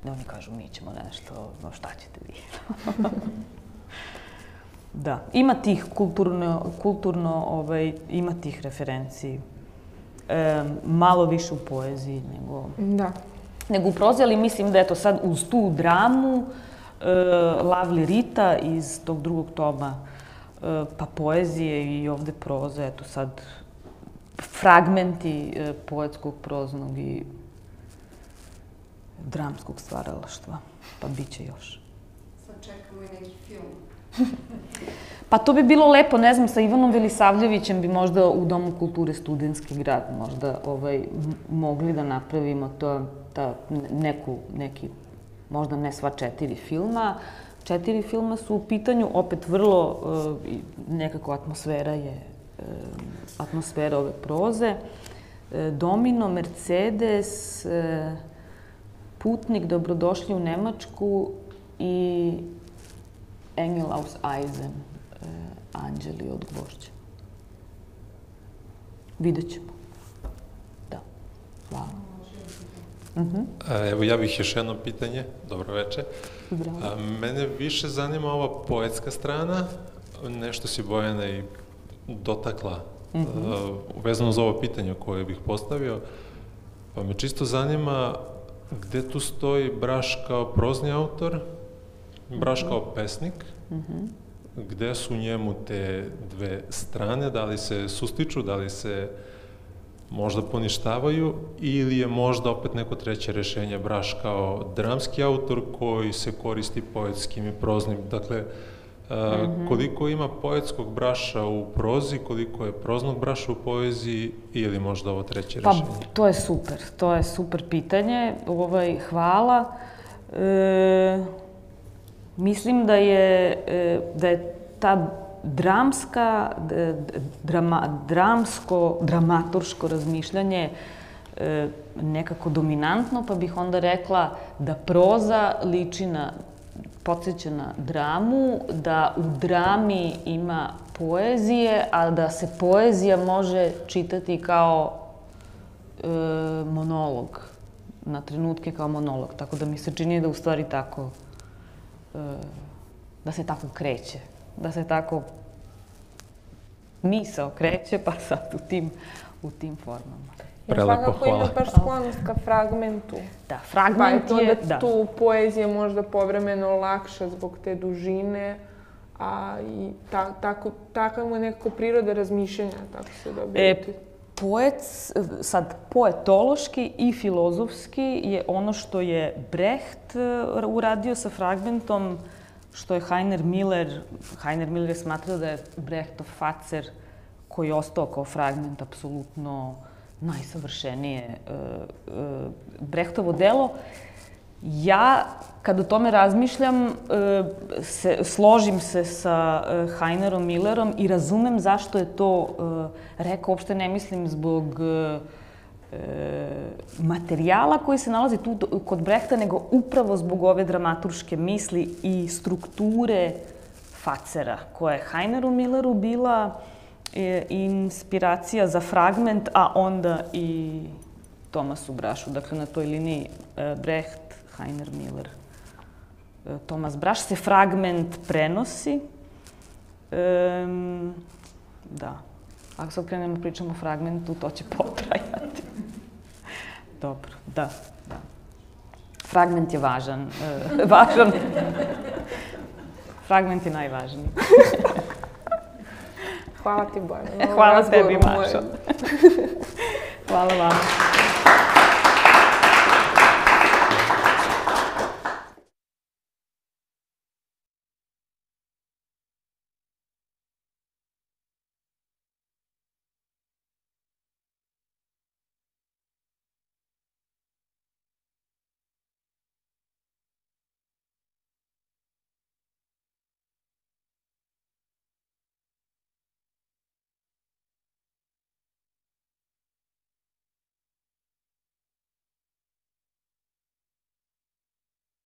Ne, oni kažu, mi ćemo nešto, no šta ćete vi? da, ima tih kulturno, kulturno ovaj, ima tih referenciji. E, malo više u poeziji nego... Da. Nego u prozi, ali mislim da eto sad uz tu dramu, Lavli Rita iz tog drugog toma, uh, pa poezije i ovde proza, eto sad fragmenti uh, poetskog, proznog i dramskog stvaralaštva, pa bit će još. Sad čekamo i neki film. Pa to bi bilo lepo, ne znam, sa Ivanom Velisavljevićem bi možda u Domu kulture Studenski grad možda ovaj, mogli da napravimo to, ta, neku, neki možda ne sva četiri filma. Četiri filma su u pitanju, opet vrlo e, nekako atmosfera je e, atmosfera ove proze. E, Domino, Mercedes, Putnik, Dobrodošli u Nemačku i Engel aus Eisen, Anđeli od gvožđa. Vidjet ćemo. Da. Hvala. Uh -huh. Evo, ja bih još jedno pitanje. Dobro veče. Bravo. A, mene više zanima ova poetska strana. Nešto si Bojana i dotakla uh -huh. uh, vezano za ovo pitanje koje bih postavio. Pa me čisto zanima gde tu stoji Braš kao prozni autor, Braš uh -huh. kao pesnik, uh -huh. gde su njemu te dve strane, da li se sustiču, da li se uh, možda poništavaju ili je možda opet neko treće rešenje Braš kao dramski autor koji se koristi poetskim i proznim. Dakle, -hmm. koliko ima poetskog braša u prozi, koliko je proznog braša u poeziji ili možda ovo treće pa, rešenje? Pa, to je super. To je super pitanje. Ovaj, hvala. E, mislim da je, e, da je ta dramska, drama, dramsko, dramaturško razmišljanje e, nekako dominantno, pa bih onda rekla da proza liči na podsjeća na dramu, da u drami ima poezije, a da se poezija može čitati kao e, monolog, na trenutke kao monolog. Tako da mi se čini da u stvari tako, e, da se tako kreće, da se tako misao kreće, pa sad u tim, u tim formama. Prelepo, ja svakako hvala. ima baš sklonost ka fragmentu. Da, fragment pa je... je, to da, tu poezija možda povremeno lakša zbog te dužine, a i ta, tako, takav mu je nekako priroda razmišljanja, tako se dobije. E, poet, sad, poetološki i filozofski je ono što je Brecht e, uradio sa fragmentom, što je Heiner Miller, Heiner Miller je smatrao da je Brechtov facer koji je ostao kao fragment apsolutno najsavršenije uh, uh, Brechtovo delo. Ja, kad o tome razmišljam, uh, se, složim se sa uh, Heinerom Millerom i razumem zašto je to uh, rekao. Uopšte ne mislim zbog uh, materijala koji se nalazi tu kod Brehta, nego upravo zbog ove dramaturške misli i strukture Facera, koja je Heineru Milleru bila uh, inspiracija za fragment, a onda i Tomasu Brašu. Dakle, na toj liniji e, Brecht, Heiner, Miller, e, Tomas Braš se fragment prenosi. Um, da. Ako sad krenemo da pričamo o fragmentu, to će potrajati. Dobro, da, da. Fragment je važan. E, važan. Fragment je najvažniji. Hvala ti, Bojana. Hvala tebi, Maša. Hvala vama.